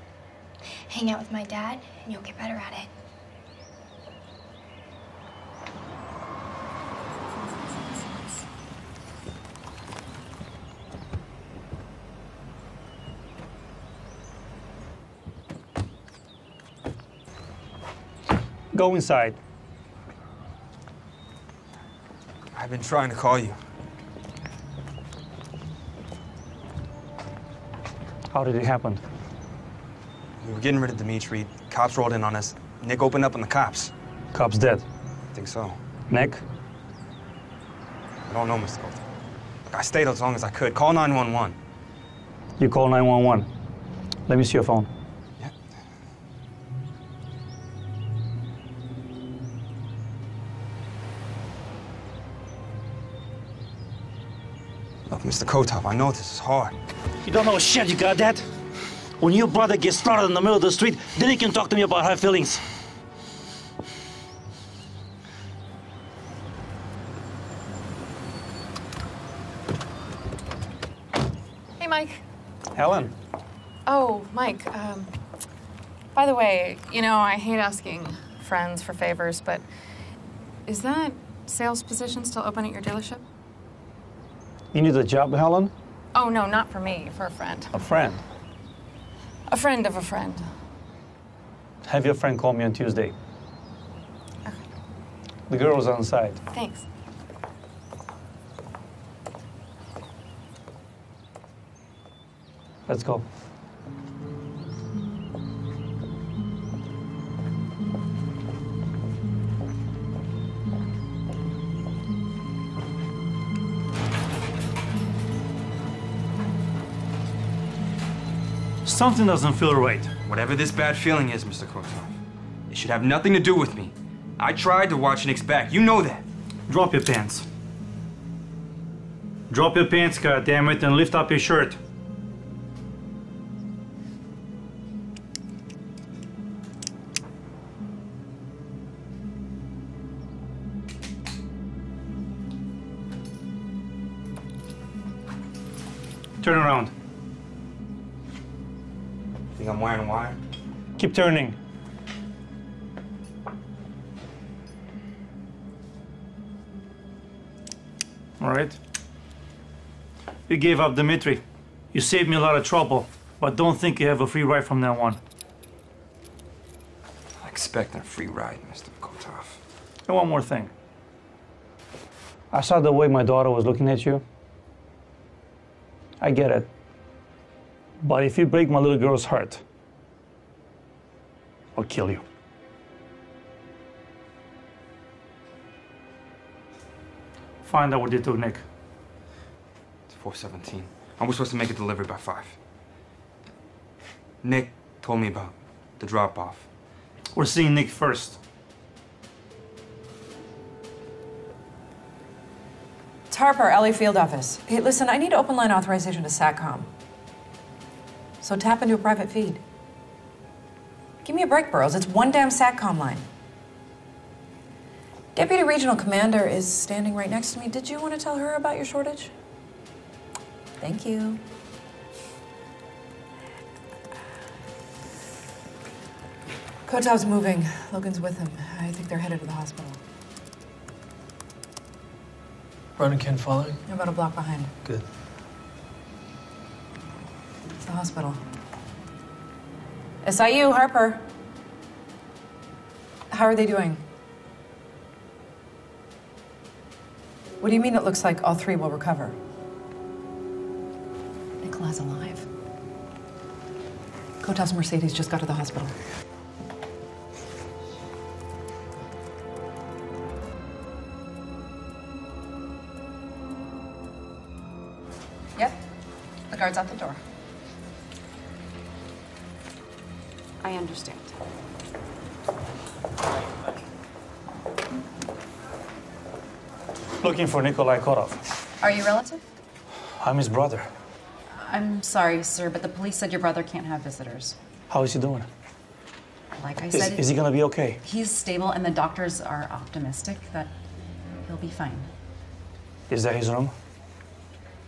Hang out with my dad, and you'll get better at it. Go inside. I've been trying to call you. How did it happen? We were getting rid of Dimitri. Cops rolled in on us. Nick opened up on the cops. Cop's dead. I think so. Nick? I don't know, Mr. Look, I stayed as long as I could. Call 911. You call 911. Let me see your phone. Mr. Kotov, I know this is hard. You don't know shit, you got that? When your brother gets slaughtered in the middle of the street, then he can talk to me about her feelings. Hey, Mike. Helen, Oh, Mike. Um, by the way, you know, I hate asking friends for favors, but is that sales position still open at your dealership? You need a job, Helen? Oh, no, not for me, for a friend. A friend. A friend of a friend. Have your friend call me on Tuesday. Okay. The girl's on site. Thanks. Let's go. Something doesn't feel right. Whatever this bad feeling is, Mr. Kotov, it should have nothing to do with me. I tried to watch Nick's back. You know that. Drop your pants. Drop your pants, goddammit, and lift up your shirt. Turn around. Think I'm wearing wire? Keep turning. All right. You gave up Dmitri. You saved me a lot of trouble, but don't think you have a free ride from now on. I expect a free ride, Mr. Kotov. And one more thing. I saw the way my daughter was looking at you. I get it. But if you break my little girl's heart, I'll kill you. Find out what you took, Nick. It's 417. I was supposed to make a delivery by 5. Nick told me about the drop off. We're seeing Nick first. It's Harper, LA Field Office. Hey, listen, I need open line authorization to SATCOM. So tap into a private feed. Give me a break, Burrows. It's one damn SATCOM line. Deputy Regional Commander is standing right next to me. Did you want to tell her about your shortage? Thank you. Kotov's moving. Logan's with him. I think they're headed to the hospital. Ron and Ken following? About a block behind. Good. The hospital. SIU, Harper. How are they doing? What do you mean it looks like all three will recover? Nicola's alive. Kotov's Mercedes just got to the hospital. Yep. The guard's out the door. Looking for Nikolai Kotov. Are you relative? I'm his brother. I'm sorry, sir, but the police said your brother can't have visitors. How is he doing? Like I Is, said, is he gonna be okay? he's stable, and the doctors are optimistic that he'll be fine. Is that his room?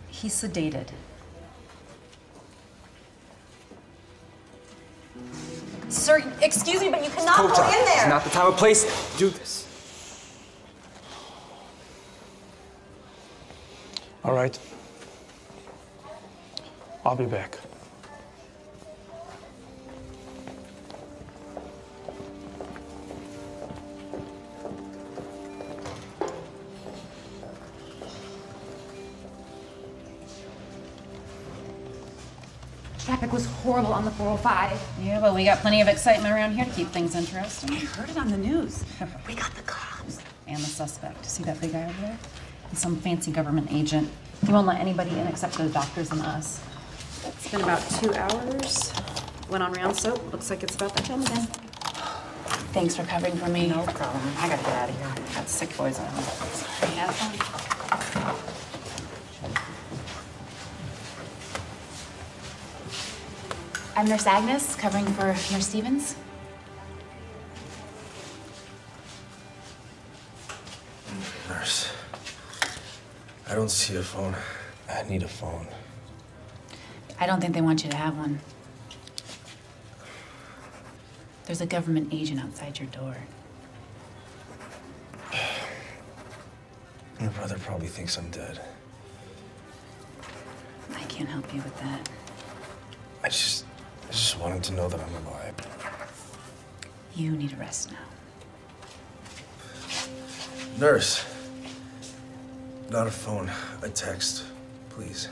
He's sedated. Sir, excuse me, but you cannot go Kota, in there. It's not the time or place to do this. All right. I'll be back. Traffic was horrible on the 405. Yeah, but we got plenty of excitement around here to keep things interesting. I heard it on the news. we got the cops. And the suspect. See that big guy over there? He's some fancy government agent. He won't let anybody in except the doctors and us. It's been about two hours. Went on round soap. Looks like it's about that time again. Thanks for covering for me. No problem. I gotta get out of here. Got sick boys on. Sorry. Have fun. I'm Nurse Agnes, covering for Nurse Stevens. Don't see a phone. I need a phone. I don't think they want you to have one. There's a government agent outside your door. My brother probably thinks I'm dead. I can't help you with that. I just, I just want him to know that I'm alive. You need a rest now. Nurse. Not a phone, a text, please.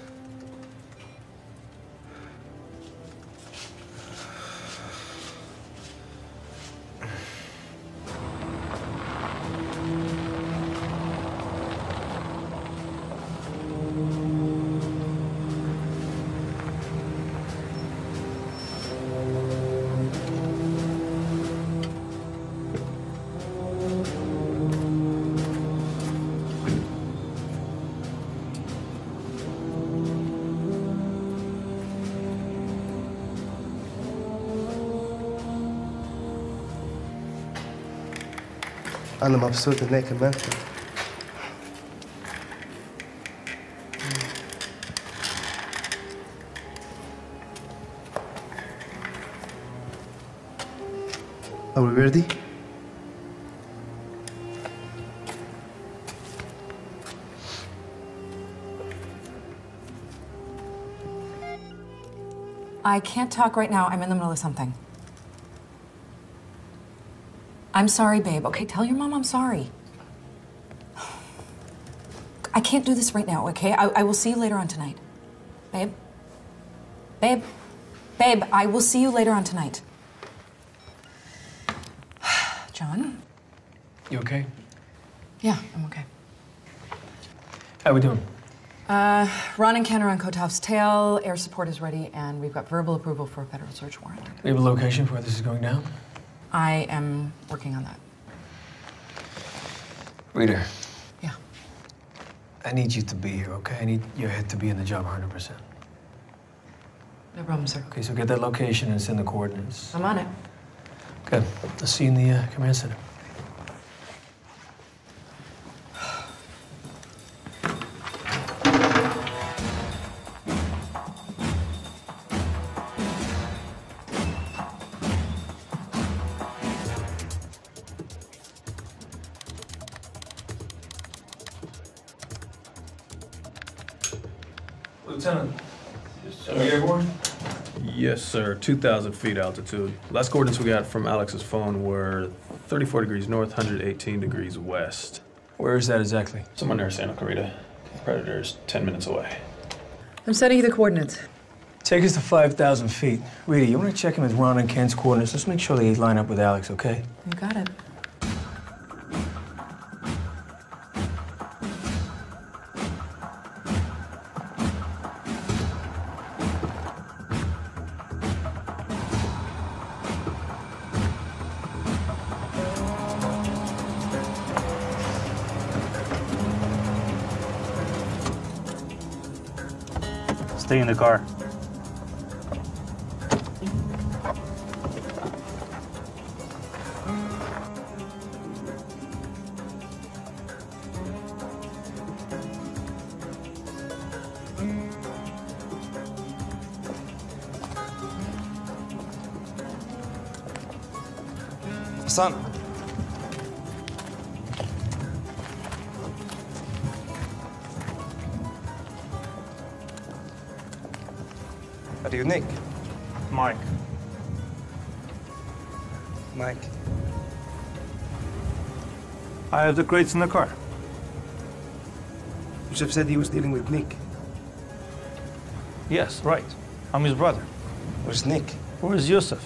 أنا مبسوط إنك كمان Are we ready? I can't talk right now. I'm in the middle of something. I'm sorry, babe. Okay, tell your mom I'm sorry. I can't do this right now, okay? I, I will see you later on tonight. Babe? Babe? Babe, I will see you later on tonight. John? You okay? Yeah, I'm okay. How we doing? Uh, Ron and Ken are on Kotov's tail. Air support is ready, and we've got verbal approval for a federal search warrant. We have a location for where this is going down? I am working on that. Reader. Yeah. I need you to be here, okay? I need your head to be in the job 100%. No problem, sir. Okay, so get that location and send the coordinates. I'm on it. Good. I'll see you in the uh, command center. Yes, sir. 2,000 feet altitude. Last coordinates we got from Alex's phone were 34 degrees north, 118 degrees west. Where is that exactly? Somewhere near Santa Clarita. Predator's 10 minutes away. I'm sending you the coordinates. Take us to 5,000 feet. Rita, you want to check in with Ron and Ken's coordinates? Let's make sure they line up with Alex, okay? You got it. The car. Have the crates in the car. Yusuf said he was dealing with Nick. Yes, right. I'm his brother. Where's Nick? Where's Yusuf?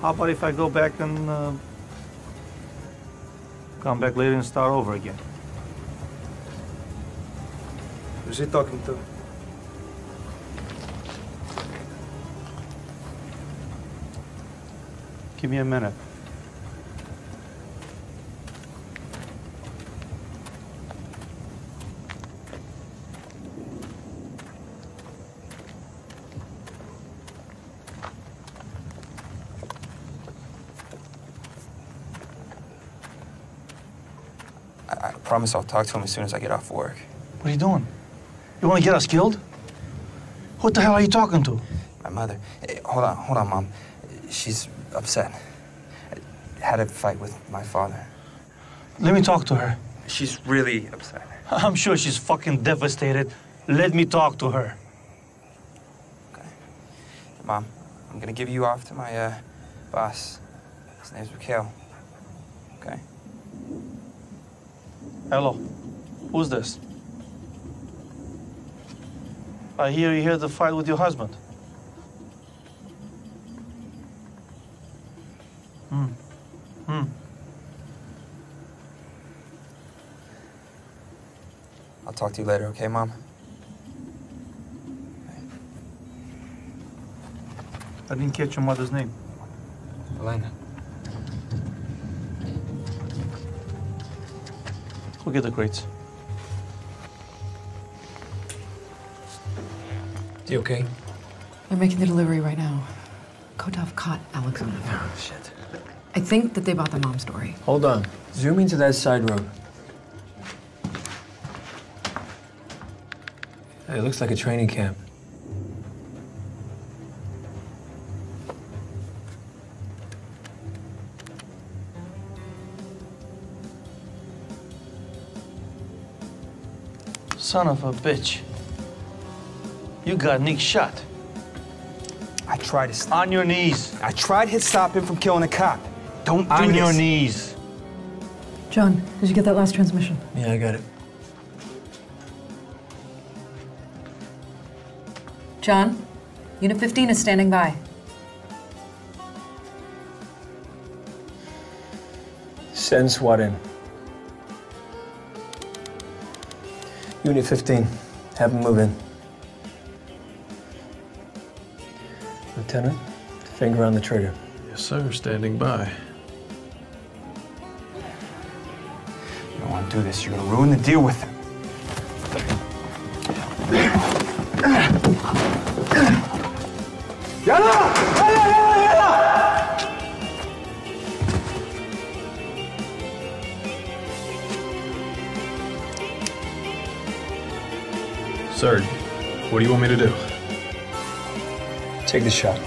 How about if I go back and uh, come back later and start over again? Who's he talking to? Give me a minute. Promise I'll talk to him as soon as I get off work. What are you doing? You want to get us killed? What the hell are you talking to? My mother. Eh, Hold on, hold on, Mom. She's upset. I had a fight with my father. Let me talk to her. She's really upset. I'm sure she's fucking devastated. Let me talk to her. Okay. Mom, I'm gonna give you off to my uh, boss. His name's Mikhail. Okay? Hello. Who's this? I hear you had the fight with your husband. Hmm. Hmm. I'll talk to you later, okay, Mom? I didn't catch your mother's name. Elena. Get the crates. You okay? They're making the delivery right now. Kotov caught Alex on the phone. Oh, shit. I think that they bought the mom story. Hold on. Zoom into that side road. Hey, it looks like a training camp. Son of a bitch. You got Nick shot. I tried to stop. On your knees. I tried to stop him from killing a cop. Don't do On this. your knees. John, did you get that last transmission? Yeah, I got it. John, Unit 15 is standing by. Send SWAT in. Unit 15, have them move in. Lieutenant, finger on the trigger. Yes, sir. Standing by. You don't want to do this. You're gonna ruin the deal with them. Sir, what do you want me to do? Take the shot.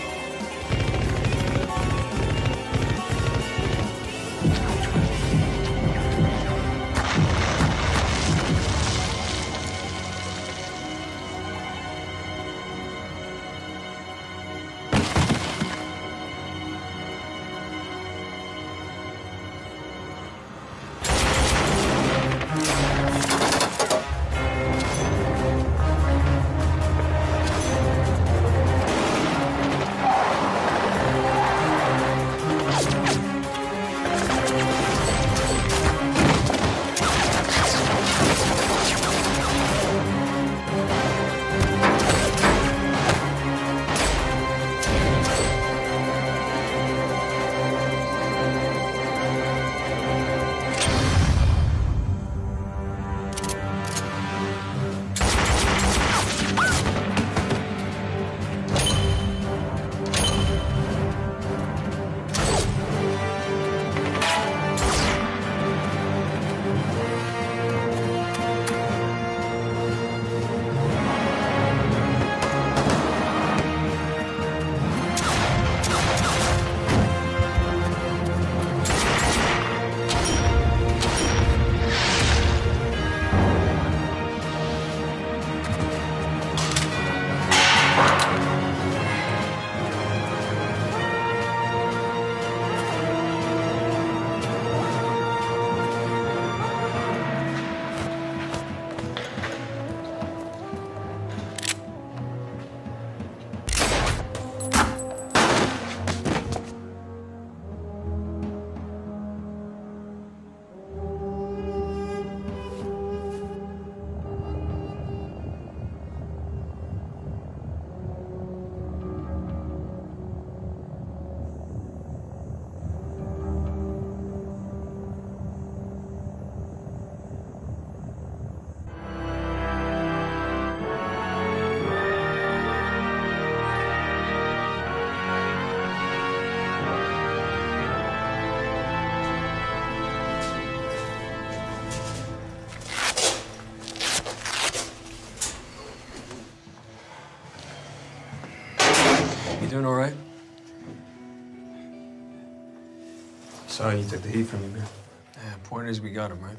Sorry you took the heat from me, man. Yeah, point is we got him, right?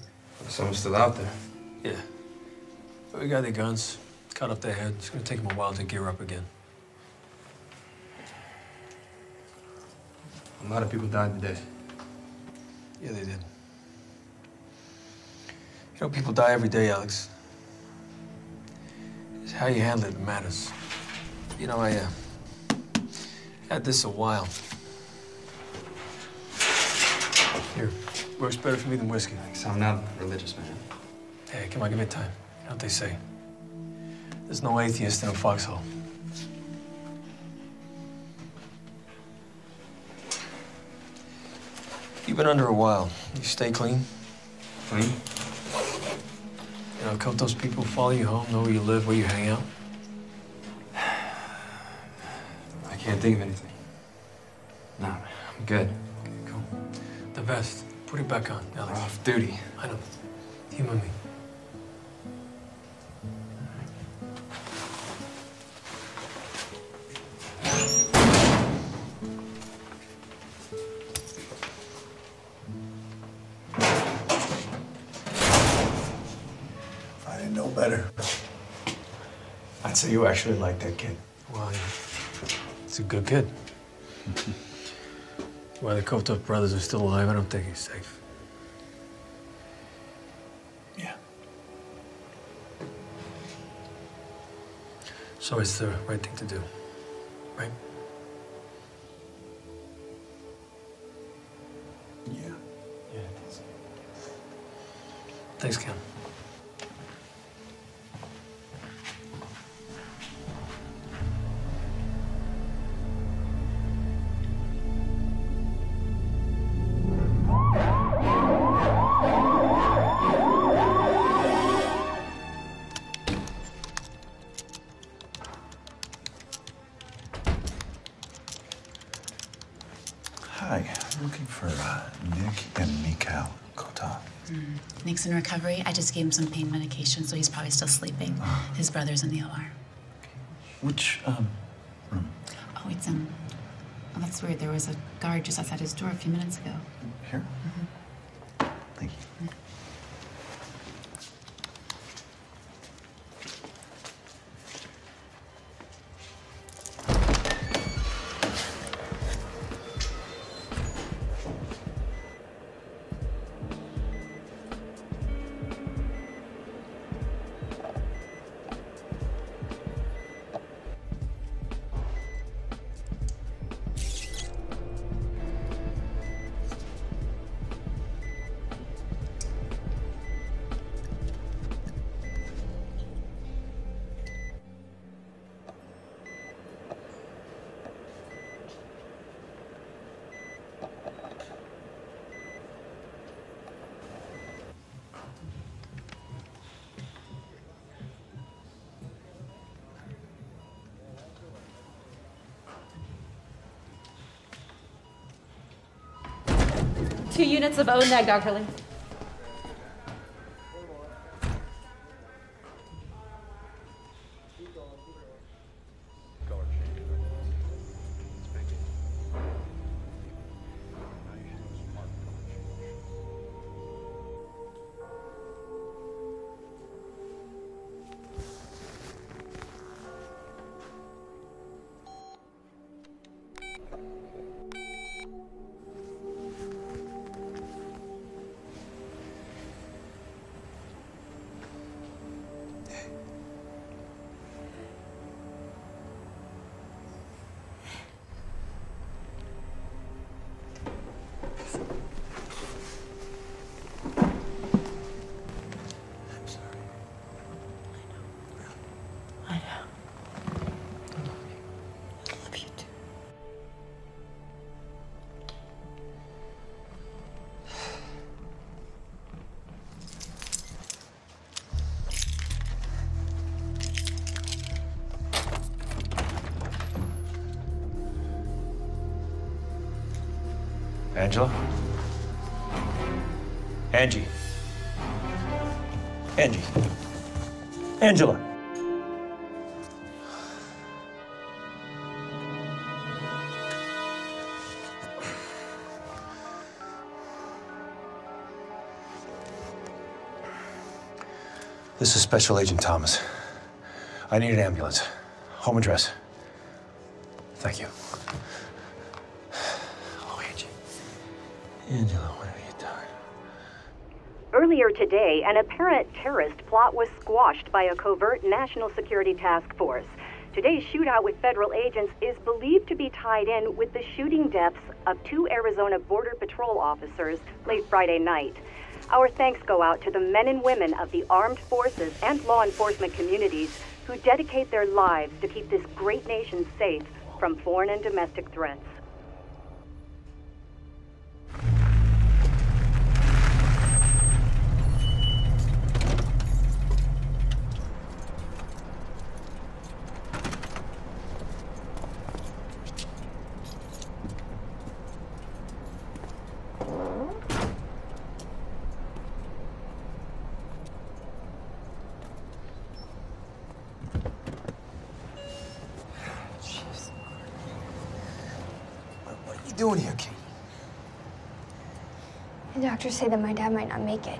Someone's still out there. Yeah. But we got their guns, cut off their head. It's gonna take them a while to gear up again. A lot of people died today. Yeah, they did. You know, people die every day, Alex. It's how you handle it that matters. You know, I, uh, had this a while. Here, works better for me than whiskey. Thanks. I'm not a religious, man. Hey, come on, give me time. You know what they say? There's no atheist in a foxhole. You've been under a while. You stay clean? Clean? You know, count those people follow you home, know where you live, where you hang out. I can't think of anything. Nah, I'm good. Vest. Put it back on, Alex. We're off duty. I know. You and me. If I didn't know better, I'd say you actually like that kid. Well, it's a good kid. While the Kotov brothers are still alive, I don't think he's safe. Yeah. So it's the right thing to do, right? Yeah. Yeah. Thanks, Ken. In recovery. I just gave him some pain medication, so he's probably still sleeping. His brother's in the OR. Which, um, Oh, it's um. Oh, that's weird. There was a guard just outside his door a few minutes ago. here? Two units of ONEG, Dr. Lee. Angela? Angie. Angie. Angela. This is Special Agent Thomas. I need an ambulance. Home address. Today, an apparent terrorist plot was squashed by a covert national security task force. Today's shootout with federal agents is believed to be tied in with the shooting deaths of two Arizona Border Patrol officers late Friday night. Our thanks go out to the men and women of the armed forces and law enforcement communities who dedicate their lives to keep this great nation safe from foreign and domestic threats. Doing here, Kate? The doctors say that my dad might not make it.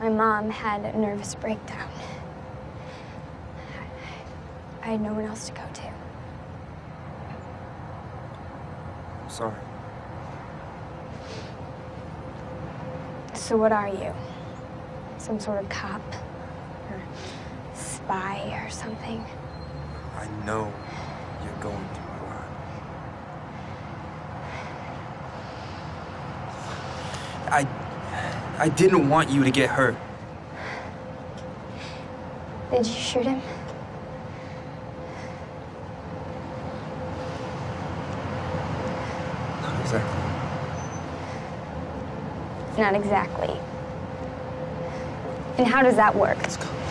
My mom had a nervous breakdown. I had no one else to go to. I'm sorry. So what are you? Some sort of cop? Or spy or something? I know you're going through a lot. I. I didn't want you to get hurt. Did you shoot him? Not exactly. Not exactly. And how does that work? It's complicated.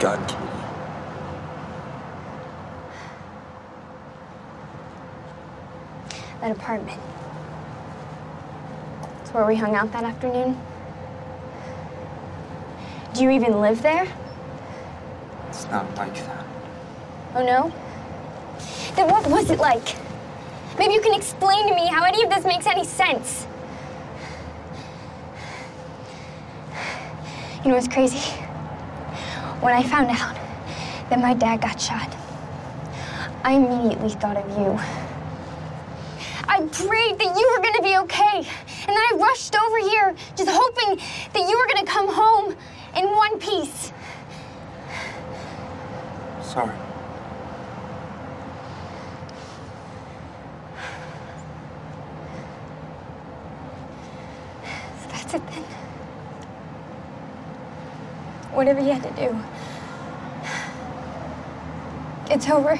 gun, Katie. That apartment. It's where we hung out that afternoon. Do you even live there? It's not like that. Oh no? Then what was it like? Maybe you can explain to me how any of this makes any sense. You know what's crazy? When I found out that my dad got shot, I immediately thought of you. I prayed that you were gonna be okay. And then I rushed over here just hoping that you were gonna come home in one piece. Sorry. So that's it then. Whatever you had to do. It's over.